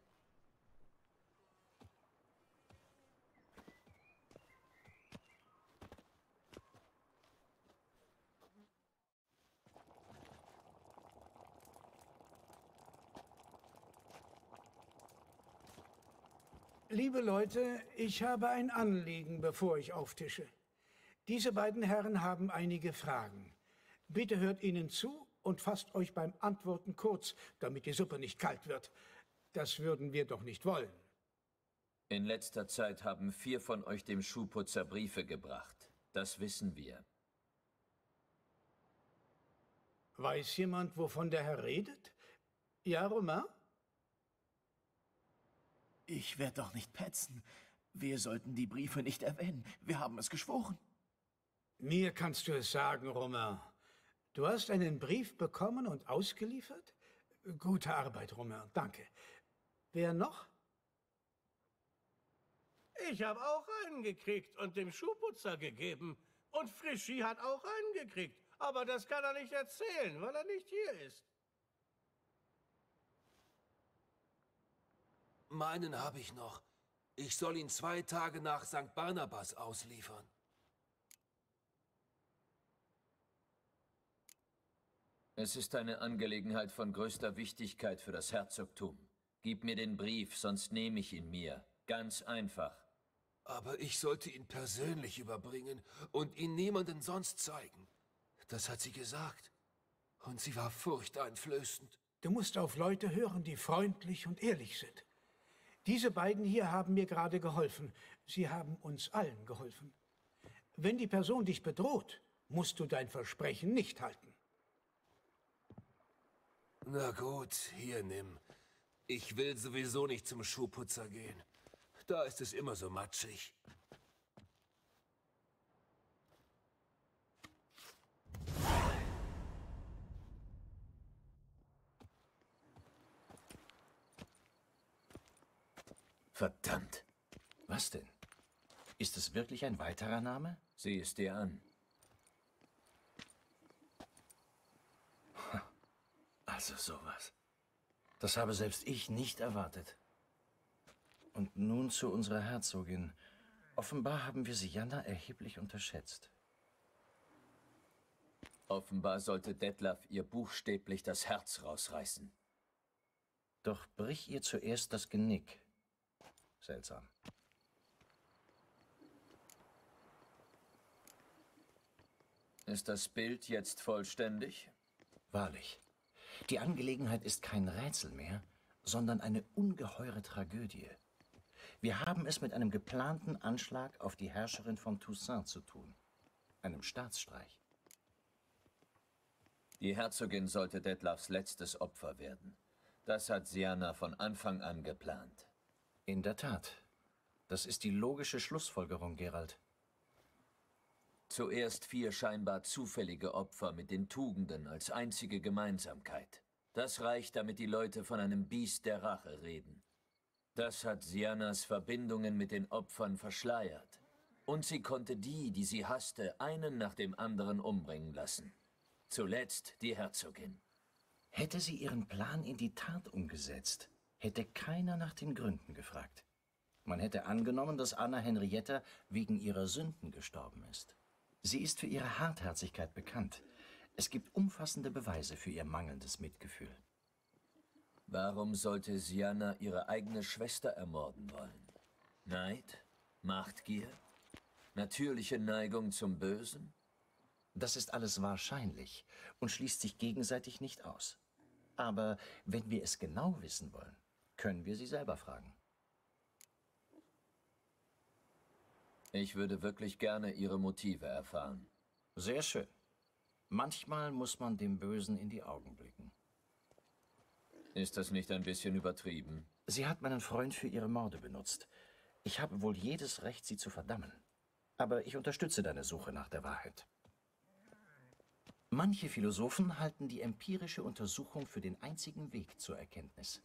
Liebe Leute, ich habe ein Anliegen, bevor ich auftische. Diese beiden Herren haben einige Fragen. Bitte hört ihnen zu und fasst euch beim Antworten kurz, damit die Suppe nicht kalt wird. Das würden wir doch nicht wollen. In letzter Zeit haben vier von euch dem Schuhputzer Briefe gebracht. Das wissen wir. Weiß jemand, wovon der Herr redet? Ja, Romain? Ich werde doch nicht petzen. Wir sollten die Briefe nicht erwähnen. Wir haben es geschworen. Mir kannst du es sagen, Romain. Du hast einen Brief bekommen und ausgeliefert? Gute Arbeit, Romain. Danke. Wer noch? Ich habe auch einen gekriegt und dem Schuhputzer gegeben. Und Frischi hat auch einen gekriegt. Aber das kann er nicht erzählen, weil er nicht hier ist. Meinen habe ich noch. Ich soll ihn zwei Tage nach St. Barnabas ausliefern. Es ist eine Angelegenheit von größter Wichtigkeit für das Herzogtum. Gib mir den Brief, sonst nehme ich ihn mir. Ganz einfach. Aber ich sollte ihn persönlich überbringen und ihn niemanden sonst zeigen. Das hat sie gesagt. Und sie war furchteinflößend. Du musst auf Leute hören, die freundlich und ehrlich sind. Diese beiden hier haben mir gerade geholfen. Sie haben uns allen geholfen. Wenn die Person dich bedroht, musst du dein Versprechen nicht halten. Na gut, hier nimm. Ich will sowieso nicht zum Schuhputzer gehen. Da ist es immer so matschig. Verdammt. Was denn? Ist es wirklich ein weiterer Name? Sieh es dir an. Also sowas. Das habe selbst ich nicht erwartet. Und nun zu unserer Herzogin. Offenbar haben wir Sianna erheblich unterschätzt. Offenbar sollte Detlef ihr buchstäblich das Herz rausreißen. Doch brich ihr zuerst das Genick. Seltsam. Ist das Bild jetzt vollständig? Wahrlich. Die Angelegenheit ist kein Rätsel mehr, sondern eine ungeheure Tragödie. Wir haben es mit einem geplanten Anschlag auf die Herrscherin von Toussaint zu tun. Einem Staatsstreich. Die Herzogin sollte Detlafs letztes Opfer werden. Das hat Siana von Anfang an geplant. In der Tat. Das ist die logische Schlussfolgerung, Gerald. Zuerst vier scheinbar zufällige Opfer mit den Tugenden als einzige Gemeinsamkeit. Das reicht, damit die Leute von einem Biest der Rache reden. Das hat Sianas Verbindungen mit den Opfern verschleiert. Und sie konnte die, die sie hasste, einen nach dem anderen umbringen lassen. Zuletzt die Herzogin. Hätte sie ihren Plan in die Tat umgesetzt, hätte keiner nach den Gründen gefragt. Man hätte angenommen, dass Anna Henrietta wegen ihrer Sünden gestorben ist. Sie ist für ihre Hartherzigkeit bekannt. Es gibt umfassende Beweise für ihr mangelndes Mitgefühl. Warum sollte Sienna ihre eigene Schwester ermorden wollen? Neid? Machtgier? Natürliche Neigung zum Bösen? Das ist alles wahrscheinlich und schließt sich gegenseitig nicht aus. Aber wenn wir es genau wissen wollen, können wir sie selber fragen. Ich würde wirklich gerne Ihre Motive erfahren. Sehr schön. Manchmal muss man dem Bösen in die Augen blicken. Ist das nicht ein bisschen übertrieben? Sie hat meinen Freund für ihre Morde benutzt. Ich habe wohl jedes Recht, sie zu verdammen. Aber ich unterstütze deine Suche nach der Wahrheit. Manche Philosophen halten die empirische Untersuchung für den einzigen Weg zur Erkenntnis.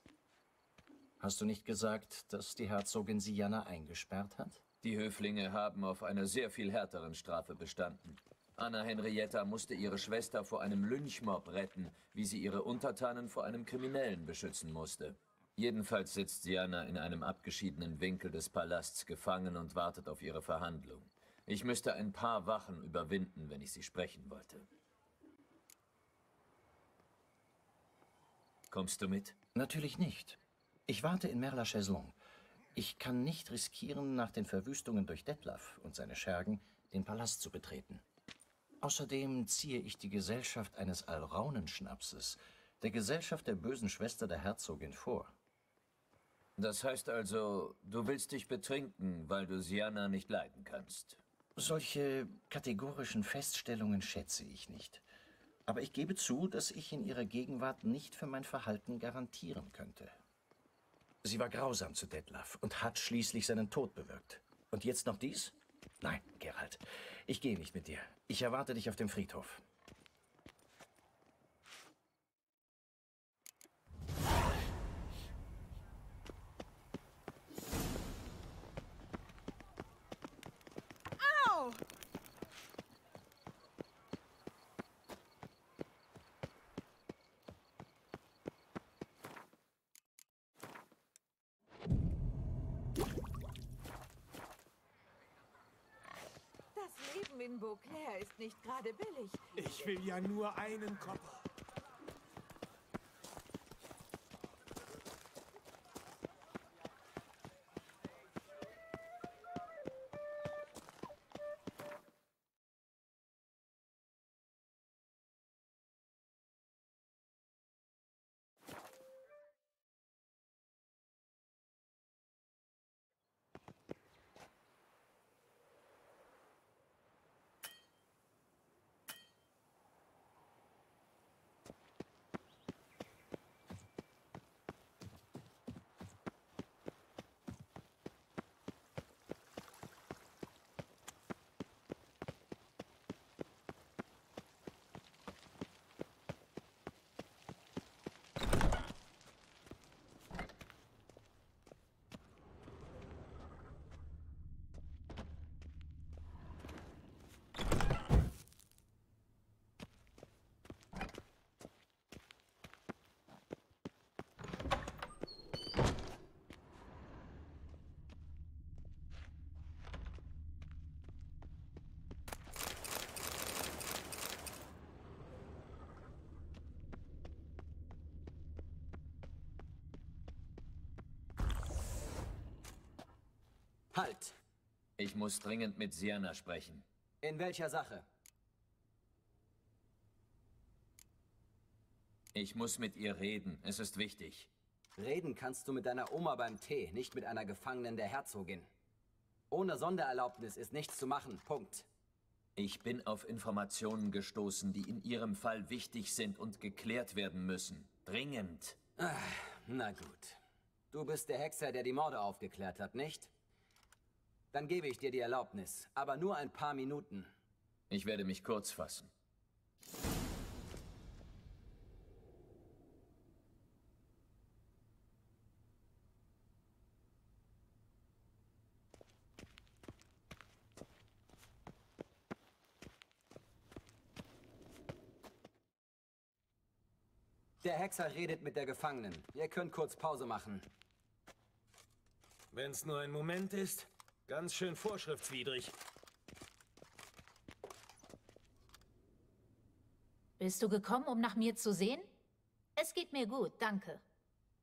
Hast du nicht gesagt, dass die Herzogin Sienna eingesperrt hat? Die Höflinge haben auf einer sehr viel härteren Strafe bestanden. Anna Henrietta musste ihre Schwester vor einem Lynchmob retten, wie sie ihre Untertanen vor einem Kriminellen beschützen musste. Jedenfalls sitzt Sienna in einem abgeschiedenen Winkel des Palasts gefangen und wartet auf ihre Verhandlung. Ich müsste ein paar Wachen überwinden, wenn ich sie sprechen wollte. Kommst du mit? Natürlich nicht. Ich warte in Merla Chaiselong. Ich kann nicht riskieren, nach den Verwüstungen durch Detlaf und seine Schergen den Palast zu betreten. Außerdem ziehe ich die Gesellschaft eines Alraunenschnapses, der Gesellschaft der bösen Schwester der Herzogin vor. Das heißt also, du willst dich betrinken, weil du Sienna nicht leiden kannst. Solche kategorischen Feststellungen schätze ich nicht. Aber ich gebe zu, dass ich in ihrer Gegenwart nicht für mein Verhalten garantieren könnte. Sie war grausam zu Detlaf und hat schließlich seinen Tod bewirkt. Und jetzt noch dies? Nein, Gerald. Ich gehe nicht mit dir. Ich erwarte dich auf dem Friedhof. Au! Das Beauclair ist nicht gerade billig. Ich will ja nur einen Kopf. Halt! Ich muss dringend mit Sienna sprechen. In welcher Sache? Ich muss mit ihr reden. Es ist wichtig. Reden kannst du mit deiner Oma beim Tee, nicht mit einer Gefangenen der Herzogin. Ohne Sondererlaubnis ist nichts zu machen. Punkt. Ich bin auf Informationen gestoßen, die in Ihrem Fall wichtig sind und geklärt werden müssen. Dringend. Ah, na gut. Du bist der Hexer, der die Morde aufgeklärt hat, nicht? Dann gebe ich dir die Erlaubnis, aber nur ein paar Minuten. Ich werde mich kurz fassen. Der Hexer redet mit der Gefangenen. Ihr könnt kurz Pause machen. Wenn's nur ein Moment ist, ganz schön vorschriftswidrig. Bist du gekommen, um nach mir zu sehen? Es geht mir gut, danke.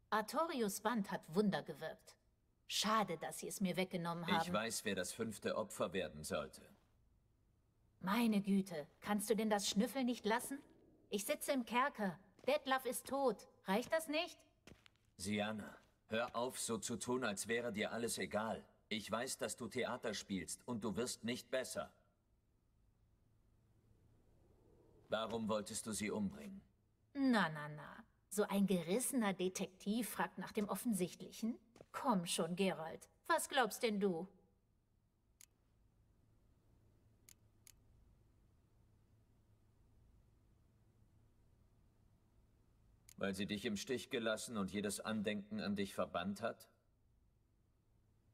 Artorius Band hat Wunder gewirkt. Schade, dass sie es mir weggenommen haben. Ich weiß, wer das fünfte Opfer werden sollte. Meine Güte, kannst du denn das Schnüffeln nicht lassen? Ich sitze im Kerker. Detlef ist tot. Reicht das nicht? Siana, hör auf, so zu tun, als wäre dir alles egal. Ich weiß, dass du Theater spielst und du wirst nicht besser. Warum wolltest du sie umbringen? Na, na, na. So ein gerissener Detektiv fragt nach dem Offensichtlichen? Komm schon, Gerald. Was glaubst denn du? Weil sie dich im Stich gelassen und jedes Andenken an dich verbannt hat?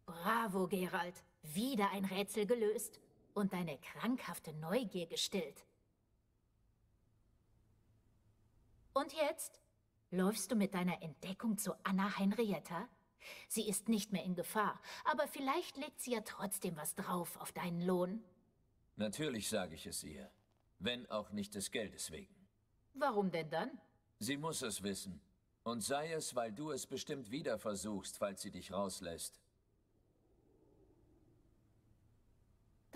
Bravo, Gerald. Wieder ein Rätsel gelöst und deine krankhafte Neugier gestillt. Und jetzt? Läufst du mit deiner Entdeckung zu Anna Henrietta? Sie ist nicht mehr in Gefahr, aber vielleicht legt sie ja trotzdem was drauf auf deinen Lohn. Natürlich sage ich es ihr. Wenn auch nicht des Geldes wegen. Warum denn dann? Sie muss es wissen. Und sei es, weil du es bestimmt wieder versuchst, falls sie dich rauslässt.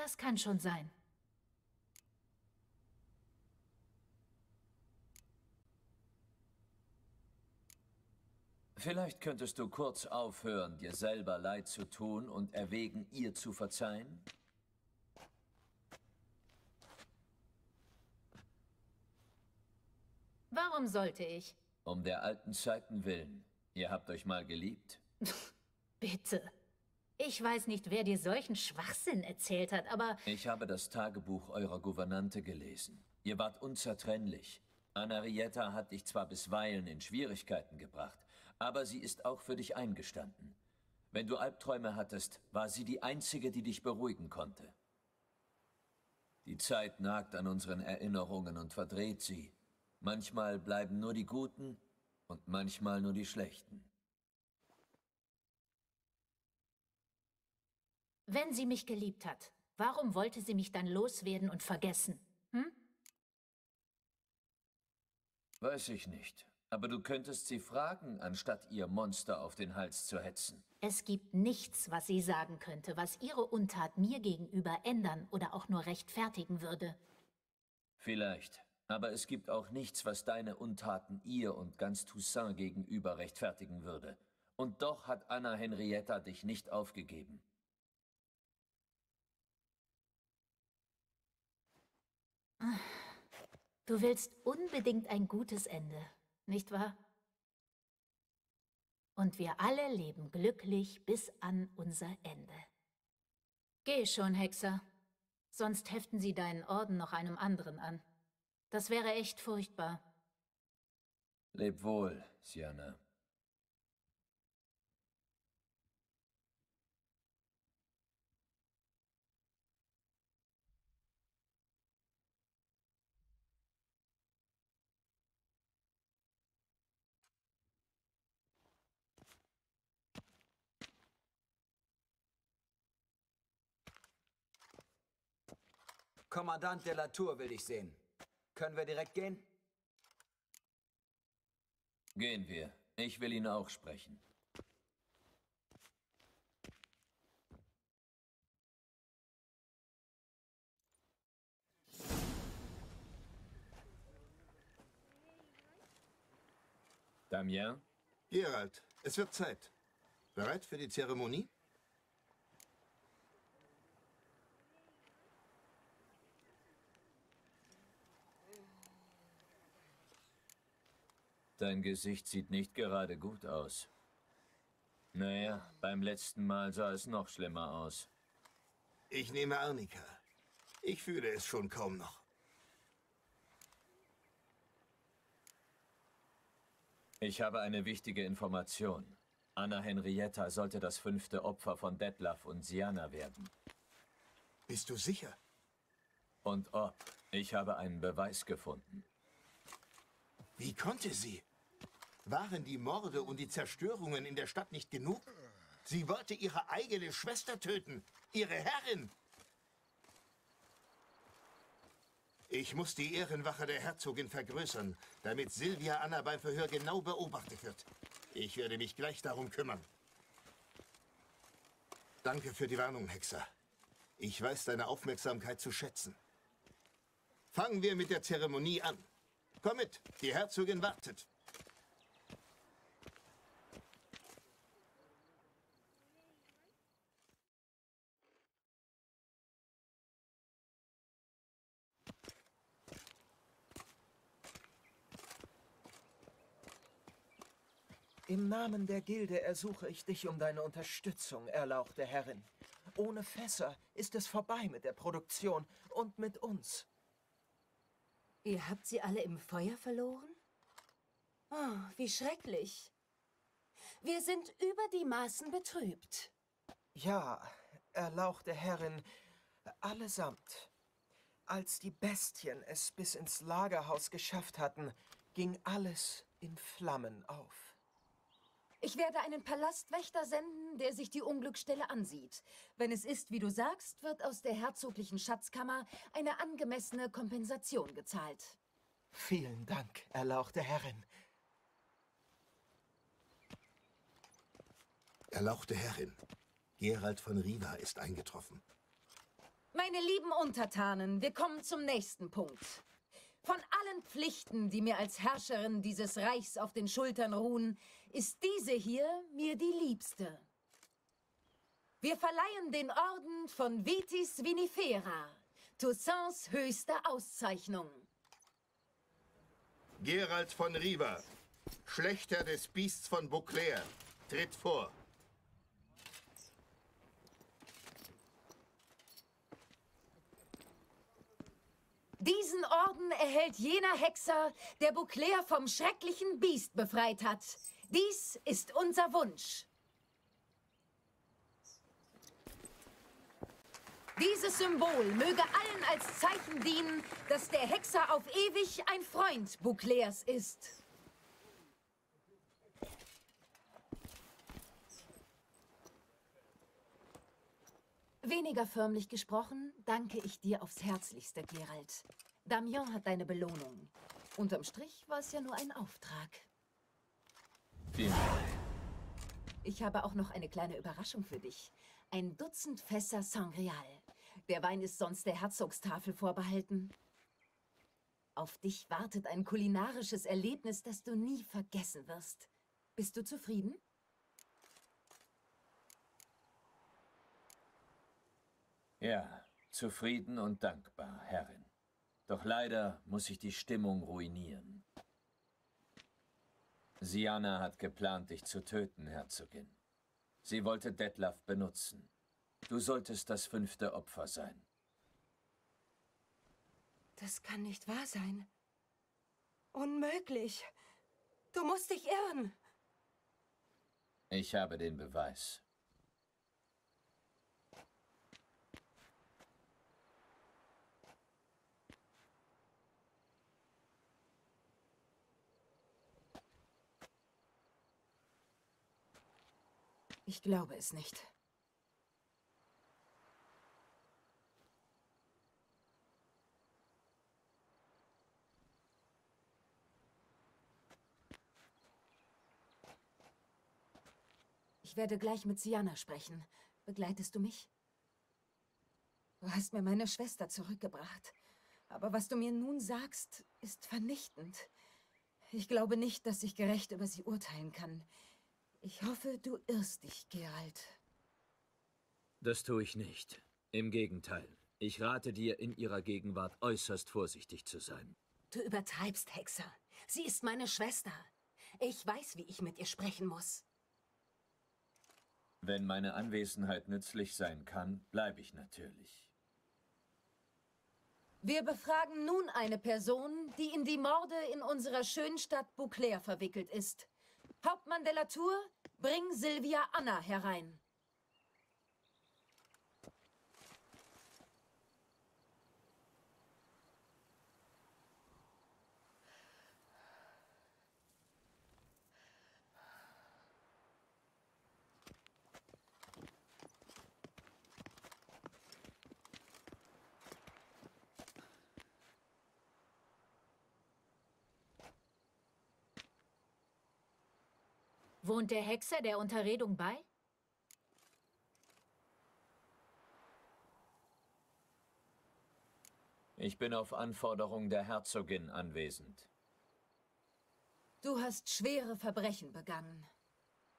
Das kann schon sein. Vielleicht könntest du kurz aufhören, dir selber leid zu tun und erwägen, ihr zu verzeihen? Warum sollte ich? Um der alten Zeiten willen. Ihr habt euch mal geliebt? Bitte. Ich weiß nicht, wer dir solchen Schwachsinn erzählt hat, aber... Ich habe das Tagebuch eurer Gouvernante gelesen. Ihr wart unzertrennlich. Anarietta hat dich zwar bisweilen in Schwierigkeiten gebracht, aber sie ist auch für dich eingestanden. Wenn du Albträume hattest, war sie die Einzige, die dich beruhigen konnte. Die Zeit nagt an unseren Erinnerungen und verdreht sie. Manchmal bleiben nur die Guten und manchmal nur die Schlechten. Wenn sie mich geliebt hat, warum wollte sie mich dann loswerden und vergessen? Hm? Weiß ich nicht. Aber du könntest sie fragen, anstatt ihr Monster auf den Hals zu hetzen. Es gibt nichts, was sie sagen könnte, was ihre Untat mir gegenüber ändern oder auch nur rechtfertigen würde. Vielleicht. Aber es gibt auch nichts, was deine Untaten ihr und ganz Toussaint gegenüber rechtfertigen würde. Und doch hat Anna Henrietta dich nicht aufgegeben. Du willst unbedingt ein gutes Ende, nicht wahr? Und wir alle leben glücklich bis an unser Ende. Geh schon, Hexer. Sonst heften sie deinen Orden noch einem anderen an. Das wäre echt furchtbar. Leb wohl, Siana. Kommandant de la Tour will dich sehen. Können wir direkt gehen? Gehen wir. Ich will ihn auch sprechen. Damien? Gerald, es wird Zeit. Bereit für die Zeremonie? Dein Gesicht sieht nicht gerade gut aus. Naja, beim letzten Mal sah es noch schlimmer aus. Ich nehme Arnika. Ich fühle es schon kaum noch. Ich habe eine wichtige Information. Anna Henrietta sollte das fünfte Opfer von Detlef und Siana werden. Bist du sicher? Und ob. Ich habe einen Beweis gefunden. Wie konnte sie? Waren die Morde und die Zerstörungen in der Stadt nicht genug? Sie wollte ihre eigene Schwester töten, ihre Herrin. Ich muss die Ehrenwache der Herzogin vergrößern, damit Silvia Anna beim Verhör genau beobachtet wird. Ich werde mich gleich darum kümmern. Danke für die Warnung, Hexer. Ich weiß deine Aufmerksamkeit zu schätzen. Fangen wir mit der Zeremonie an. Komm mit, die Herzogin wartet. Im Namen der Gilde ersuche ich dich um deine Unterstützung, erlauchte Herrin. Ohne Fässer ist es vorbei mit der Produktion und mit uns. Ihr habt sie alle im Feuer verloren? Oh, wie schrecklich. Wir sind über die Maßen betrübt. Ja, erlauchte Herrin, allesamt. Als die Bestien es bis ins Lagerhaus geschafft hatten, ging alles in Flammen auf. Ich werde einen Palastwächter senden, der sich die Unglücksstelle ansieht. Wenn es ist, wie du sagst, wird aus der herzoglichen Schatzkammer eine angemessene Kompensation gezahlt. Vielen Dank, erlauchte Herrin. Erlauchte Herrin, Gerald von Riva ist eingetroffen. Meine lieben Untertanen, wir kommen zum nächsten Punkt. Von allen Pflichten, die mir als Herrscherin dieses Reichs auf den Schultern ruhen, ist diese hier mir die liebste. Wir verleihen den Orden von Vitis Vinifera, Toussaints höchste Auszeichnung. Gerald von Riva, Schlechter des Biests von Beauclair, tritt vor. Diesen Orden erhält jener Hexer, der Beauclair vom schrecklichen Biest befreit hat. Dies ist unser Wunsch. Dieses Symbol möge allen als Zeichen dienen, dass der Hexer auf ewig ein Freund Bouclairs ist. Weniger förmlich gesprochen, danke ich dir aufs Herzlichste, Gerald. Damien hat deine Belohnung. Unterm Strich war es ja nur ein Auftrag. Vielen Dank. Ich habe auch noch eine kleine Überraschung für dich. Ein Dutzend Fässer Sangreal. Der Wein ist sonst der Herzogstafel vorbehalten. Auf dich wartet ein kulinarisches Erlebnis, das du nie vergessen wirst. Bist du zufrieden? Ja, zufrieden und dankbar, Herrin. Doch leider muss ich die Stimmung ruinieren. Siana hat geplant, dich zu töten, Herzogin. Sie wollte Detlaf benutzen. Du solltest das fünfte Opfer sein. Das kann nicht wahr sein. Unmöglich. Du musst dich irren. Ich habe den Beweis. Ich glaube es nicht. Ich werde gleich mit Siana sprechen. Begleitest du mich? Du hast mir meine Schwester zurückgebracht. Aber was du mir nun sagst, ist vernichtend. Ich glaube nicht, dass ich gerecht über sie urteilen kann. Ich hoffe, du irrst dich, Geralt. Das tue ich nicht. Im Gegenteil. Ich rate dir, in ihrer Gegenwart äußerst vorsichtig zu sein. Du übertreibst, Hexer. Sie ist meine Schwester. Ich weiß, wie ich mit ihr sprechen muss. Wenn meine Anwesenheit nützlich sein kann, bleibe ich natürlich. Wir befragen nun eine Person, die in die Morde in unserer schönen Stadt Beauclair verwickelt ist. Hauptmann de la Tour, bring Silvia Anna herein. Wohnt der Hexer der Unterredung bei? Ich bin auf Anforderung der Herzogin anwesend. Du hast schwere Verbrechen begangen.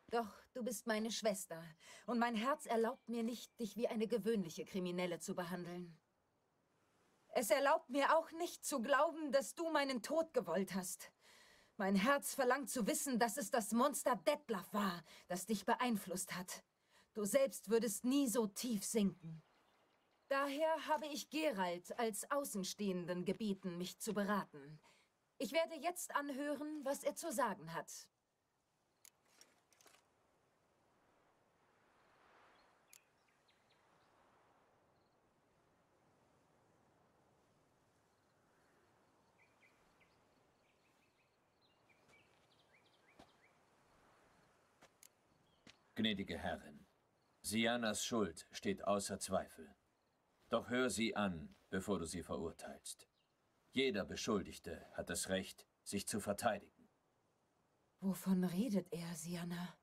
Doch du bist meine Schwester und mein Herz erlaubt mir nicht, dich wie eine gewöhnliche Kriminelle zu behandeln. Es erlaubt mir auch nicht zu glauben, dass du meinen Tod gewollt hast. Mein Herz verlangt zu wissen, dass es das Monster Detlaf war, das dich beeinflusst hat. Du selbst würdest nie so tief sinken. Daher habe ich Gerald als Außenstehenden gebeten, mich zu beraten. Ich werde jetzt anhören, was er zu sagen hat. Gnädige Herrin, Sianas Schuld steht außer Zweifel. Doch hör sie an, bevor du sie verurteilst. Jeder Beschuldigte hat das Recht, sich zu verteidigen. Wovon redet er, Siana?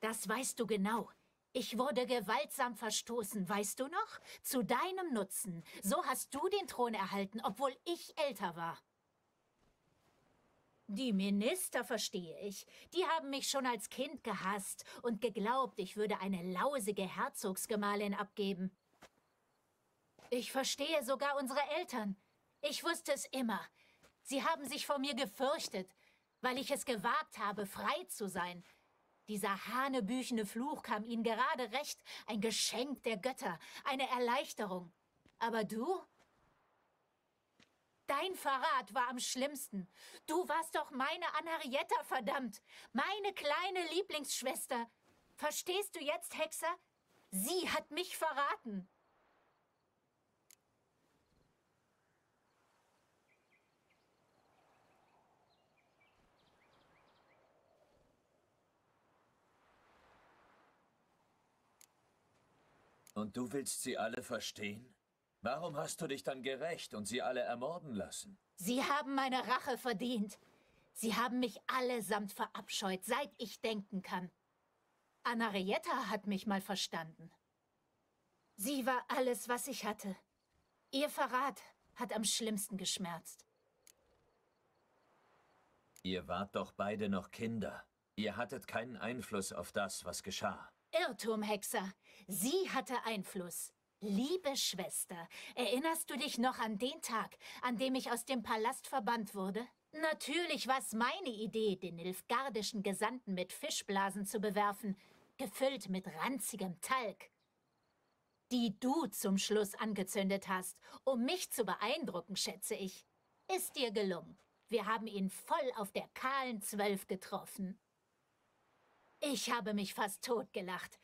Das weißt du genau. Ich wurde gewaltsam verstoßen, weißt du noch? Zu deinem Nutzen. So hast du den Thron erhalten, obwohl ich älter war. Die Minister verstehe ich. Die haben mich schon als Kind gehasst und geglaubt, ich würde eine lausige Herzogsgemahlin abgeben. Ich verstehe sogar unsere Eltern. Ich wusste es immer. Sie haben sich vor mir gefürchtet, weil ich es gewagt habe, frei zu sein. Dieser hanebüchene Fluch kam ihnen gerade recht, ein Geschenk der Götter, eine Erleichterung. Aber du? Dein Verrat war am schlimmsten. Du warst doch meine Anarietta, verdammt. Meine kleine Lieblingsschwester. Verstehst du jetzt, Hexer? Sie hat mich verraten. Und du willst sie alle verstehen? Warum hast du dich dann gerecht und sie alle ermorden lassen? Sie haben meine Rache verdient. Sie haben mich allesamt verabscheut, seit ich denken kann. Anarietta hat mich mal verstanden. Sie war alles, was ich hatte. Ihr Verrat hat am schlimmsten geschmerzt. Ihr wart doch beide noch Kinder. Ihr hattet keinen Einfluss auf das, was geschah. Irrtum, Hexer. Sie hatte Einfluss. Liebe Schwester, erinnerst du dich noch an den Tag, an dem ich aus dem Palast verbannt wurde? Natürlich war es meine Idee, den nilfgardischen Gesandten mit Fischblasen zu bewerfen, gefüllt mit ranzigem Talg. Die du zum Schluss angezündet hast, um mich zu beeindrucken, schätze ich. Ist dir gelungen. Wir haben ihn voll auf der kahlen Zwölf getroffen. Ich habe mich fast totgelacht.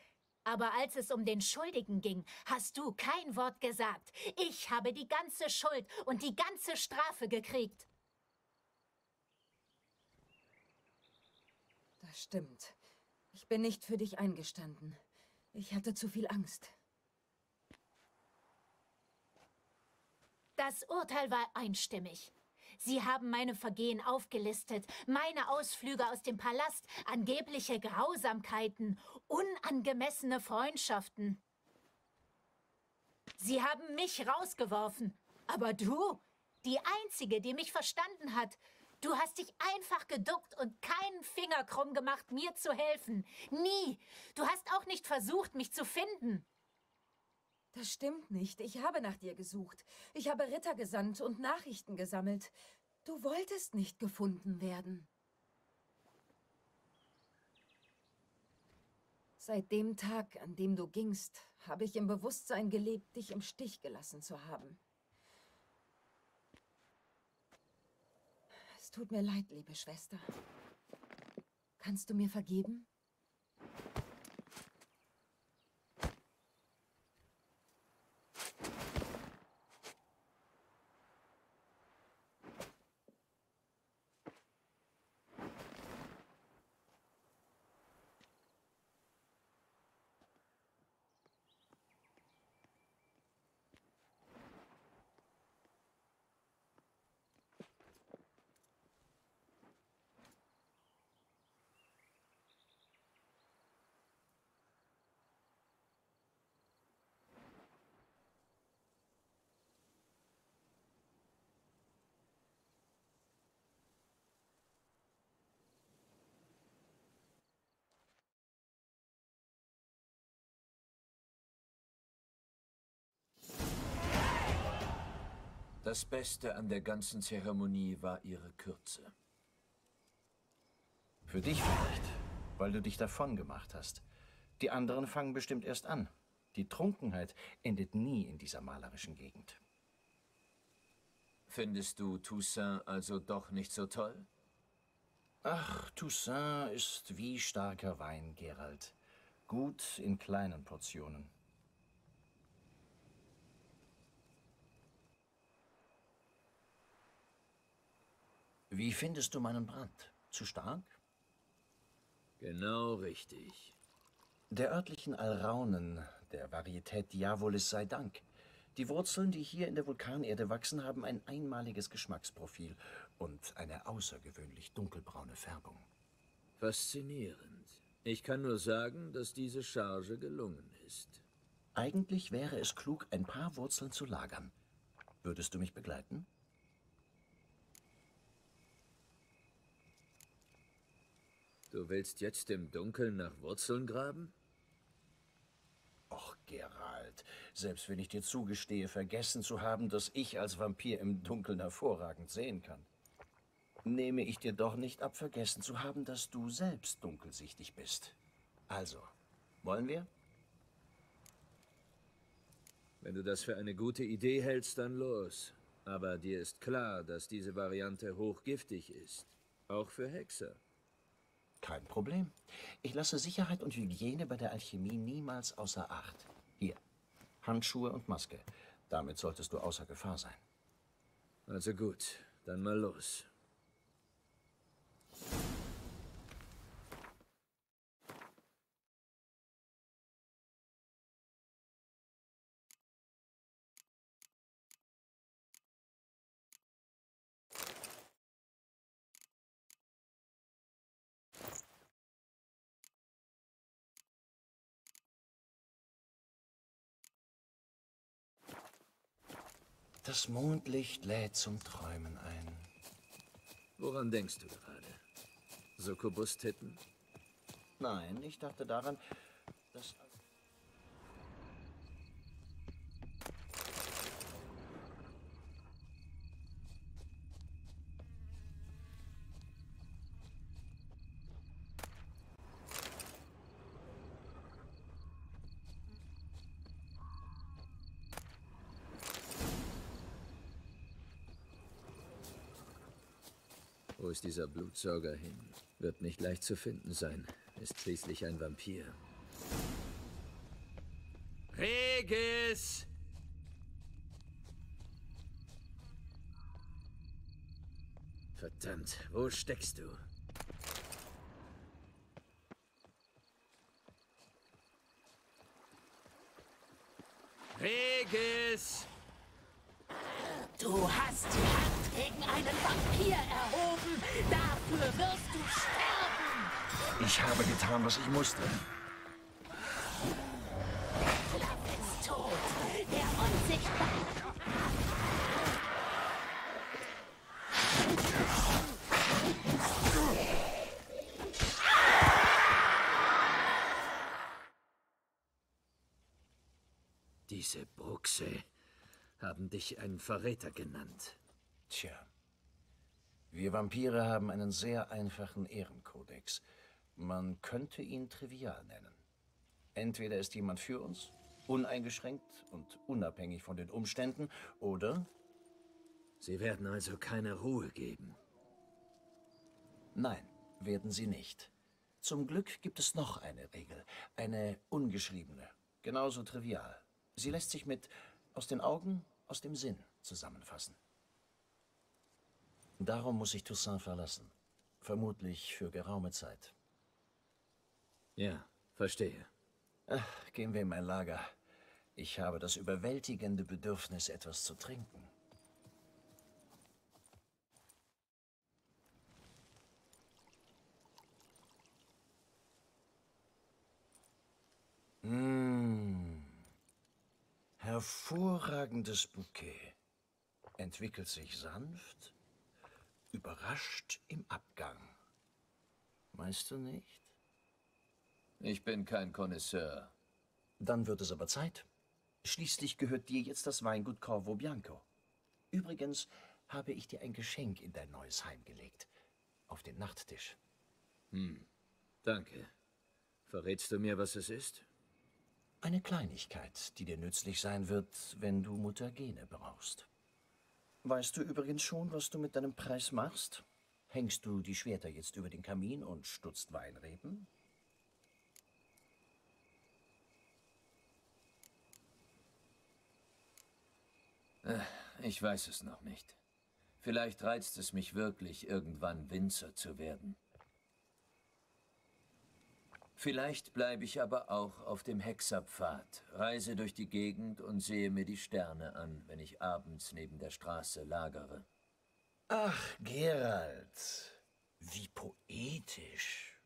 Aber als es um den Schuldigen ging, hast du kein Wort gesagt. Ich habe die ganze Schuld und die ganze Strafe gekriegt. Das stimmt. Ich bin nicht für dich eingestanden. Ich hatte zu viel Angst. Das Urteil war einstimmig. Sie haben meine Vergehen aufgelistet, meine Ausflüge aus dem Palast, angebliche Grausamkeiten, unangemessene Freundschaften. Sie haben mich rausgeworfen. Aber du, die Einzige, die mich verstanden hat, du hast dich einfach geduckt und keinen Finger krumm gemacht, mir zu helfen. Nie. Du hast auch nicht versucht, mich zu finden. Das stimmt nicht. Ich habe nach dir gesucht. Ich habe Ritter gesandt und Nachrichten gesammelt. Du wolltest nicht gefunden werden. Seit dem Tag, an dem du gingst, habe ich im Bewusstsein gelebt, dich im Stich gelassen zu haben. Es tut mir leid, liebe Schwester. Kannst du mir vergeben? Das Beste an der ganzen Zeremonie war ihre Kürze. Für dich vielleicht, weil du dich davon gemacht hast. Die anderen fangen bestimmt erst an. Die Trunkenheit endet nie in dieser malerischen Gegend. Findest du Toussaint also doch nicht so toll? Ach, Toussaint ist wie starker Wein, Gerald. Gut in kleinen Portionen. Wie findest du meinen Brand? Zu stark? Genau richtig. Der örtlichen Alraunen, der Varietät Diavolis sei Dank. Die Wurzeln, die hier in der Vulkanerde wachsen, haben ein einmaliges Geschmacksprofil und eine außergewöhnlich dunkelbraune Färbung. Faszinierend. Ich kann nur sagen, dass diese Charge gelungen ist. Eigentlich wäre es klug, ein paar Wurzeln zu lagern. Würdest du mich begleiten? Du willst jetzt im Dunkeln nach Wurzeln graben? Och, Gerald, selbst wenn ich dir zugestehe, vergessen zu haben, dass ich als Vampir im Dunkeln hervorragend sehen kann, nehme ich dir doch nicht ab, vergessen zu haben, dass du selbst dunkelsichtig bist. Also, wollen wir? Wenn du das für eine gute Idee hältst, dann los. Aber dir ist klar, dass diese Variante hochgiftig ist. Auch für Hexer. Kein Problem. Ich lasse Sicherheit und Hygiene bei der Alchemie niemals außer Acht. Hier, Handschuhe und Maske. Damit solltest du außer Gefahr sein. Also gut, dann mal los. Das Mondlicht lädt zum Träumen ein. Woran denkst du gerade? Succubus-Titten? Nein, ich dachte daran, dass... Wo ist dieser Blutsauger hin? Wird nicht leicht zu finden sein. Ist schließlich ein Vampir. Regis! Verdammt, wo steckst du? Regis! Du hast die Hand gegen einen Vampir erhoben. Dafür wirst du sterben. Ich habe getan, was ich musste. Klapp ist tot. Der Unsichtbare. Diese Bruxe haben dich einen Verräter genannt. Tja. Wir Vampire haben einen sehr einfachen Ehrenkodex. Man könnte ihn trivial nennen. Entweder ist jemand für uns, uneingeschränkt und unabhängig von den Umständen, oder Sie werden also keine Ruhe geben. Nein, werden sie nicht. Zum Glück gibt es noch eine Regel, eine ungeschriebene, genauso trivial. Sie lässt sich mit aus den Augen, aus dem Sinn zusammenfassen. Darum muss ich Toussaint verlassen. Vermutlich für geraume Zeit. Ja, verstehe. Ach, gehen wir in mein Lager. Ich habe das überwältigende Bedürfnis, etwas zu trinken. Mmh. Hervorragendes Bouquet. Entwickelt sich sanft, überrascht im Abgang. Meinst du nicht? Ich bin kein Connoisseur. Dann wird es aber Zeit. Schließlich gehört dir jetzt das Weingut Corvo Bianco. Übrigens habe ich dir ein Geschenk in dein neues Heim gelegt. Auf den Nachttisch. Hm, danke. Verrätst du mir, was es ist? Eine Kleinigkeit, die dir nützlich sein wird, wenn du Mutagene brauchst. Weißt du übrigens schon, was du mit deinem Preis machst? Hängst du die Schwerter jetzt über den Kamin und stutzt Weinreben? Äh, Ich weiß es noch nicht. Vielleicht reizt es mich wirklich, irgendwann Winzer zu werden. Vielleicht bleibe ich aber auch auf dem Hexerpfad, reise durch die Gegend und sehe mir die Sterne an, wenn ich abends neben der Straße lagere. Ach, Gerald, wie poetisch.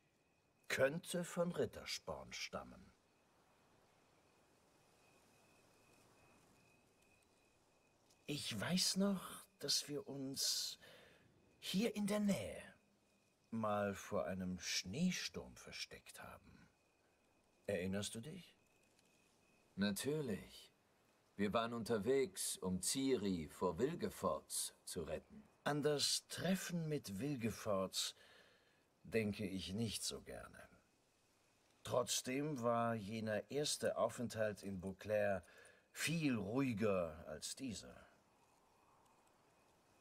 Könnte von Rittersporn stammen. Ich weiß noch, dass wir uns hier in der Nähe mal vor einem Schneesturm versteckt haben. Erinnerst du dich? Natürlich. Wir waren unterwegs, um Ciri vor Wilgefortz zu retten. An das Treffen mit Wilgefortz denke ich nicht so gerne. Trotzdem war jener erste Aufenthalt in Beauclair viel ruhiger als dieser.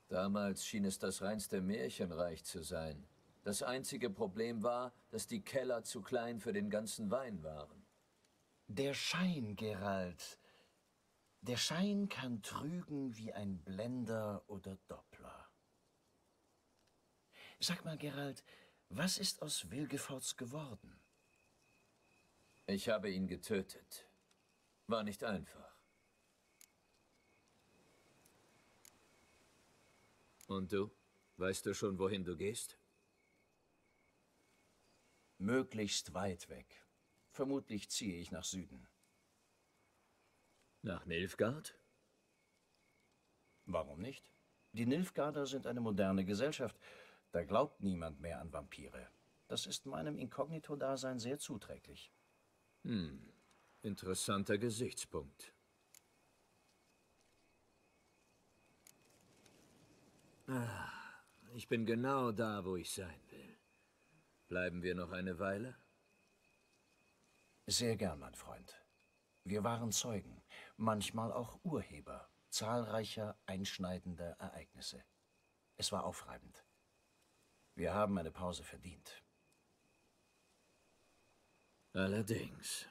Damals schien es das reinste Märchenreich zu sein. Das einzige Problem war, dass die Keller zu klein für den ganzen Wein waren. Der Schein, Gerald. Der Schein kann trügen wie ein Blender oder Doppler. Sag mal, Gerald, was ist aus Wilgefortz geworden? Ich habe ihn getötet. War nicht einfach. Und du? Weißt du schon, wohin du gehst? Möglichst weit weg. Vermutlich ziehe ich nach Süden. Nach Nilfgaard? Warum nicht? Die Nilfgaarder sind eine moderne Gesellschaft. Da glaubt niemand mehr an Vampire. Das ist meinem Inkognito-Dasein sehr zuträglich. Hm, interessanter Gesichtspunkt. Ah, ich bin genau da, wo ich sein. Bleiben wir noch eine Weile? Sehr gern, mein Freund. Wir waren Zeugen, manchmal auch Urheber zahlreicher einschneidender Ereignisse. Es war aufreibend. Wir haben eine Pause verdient. Allerdings.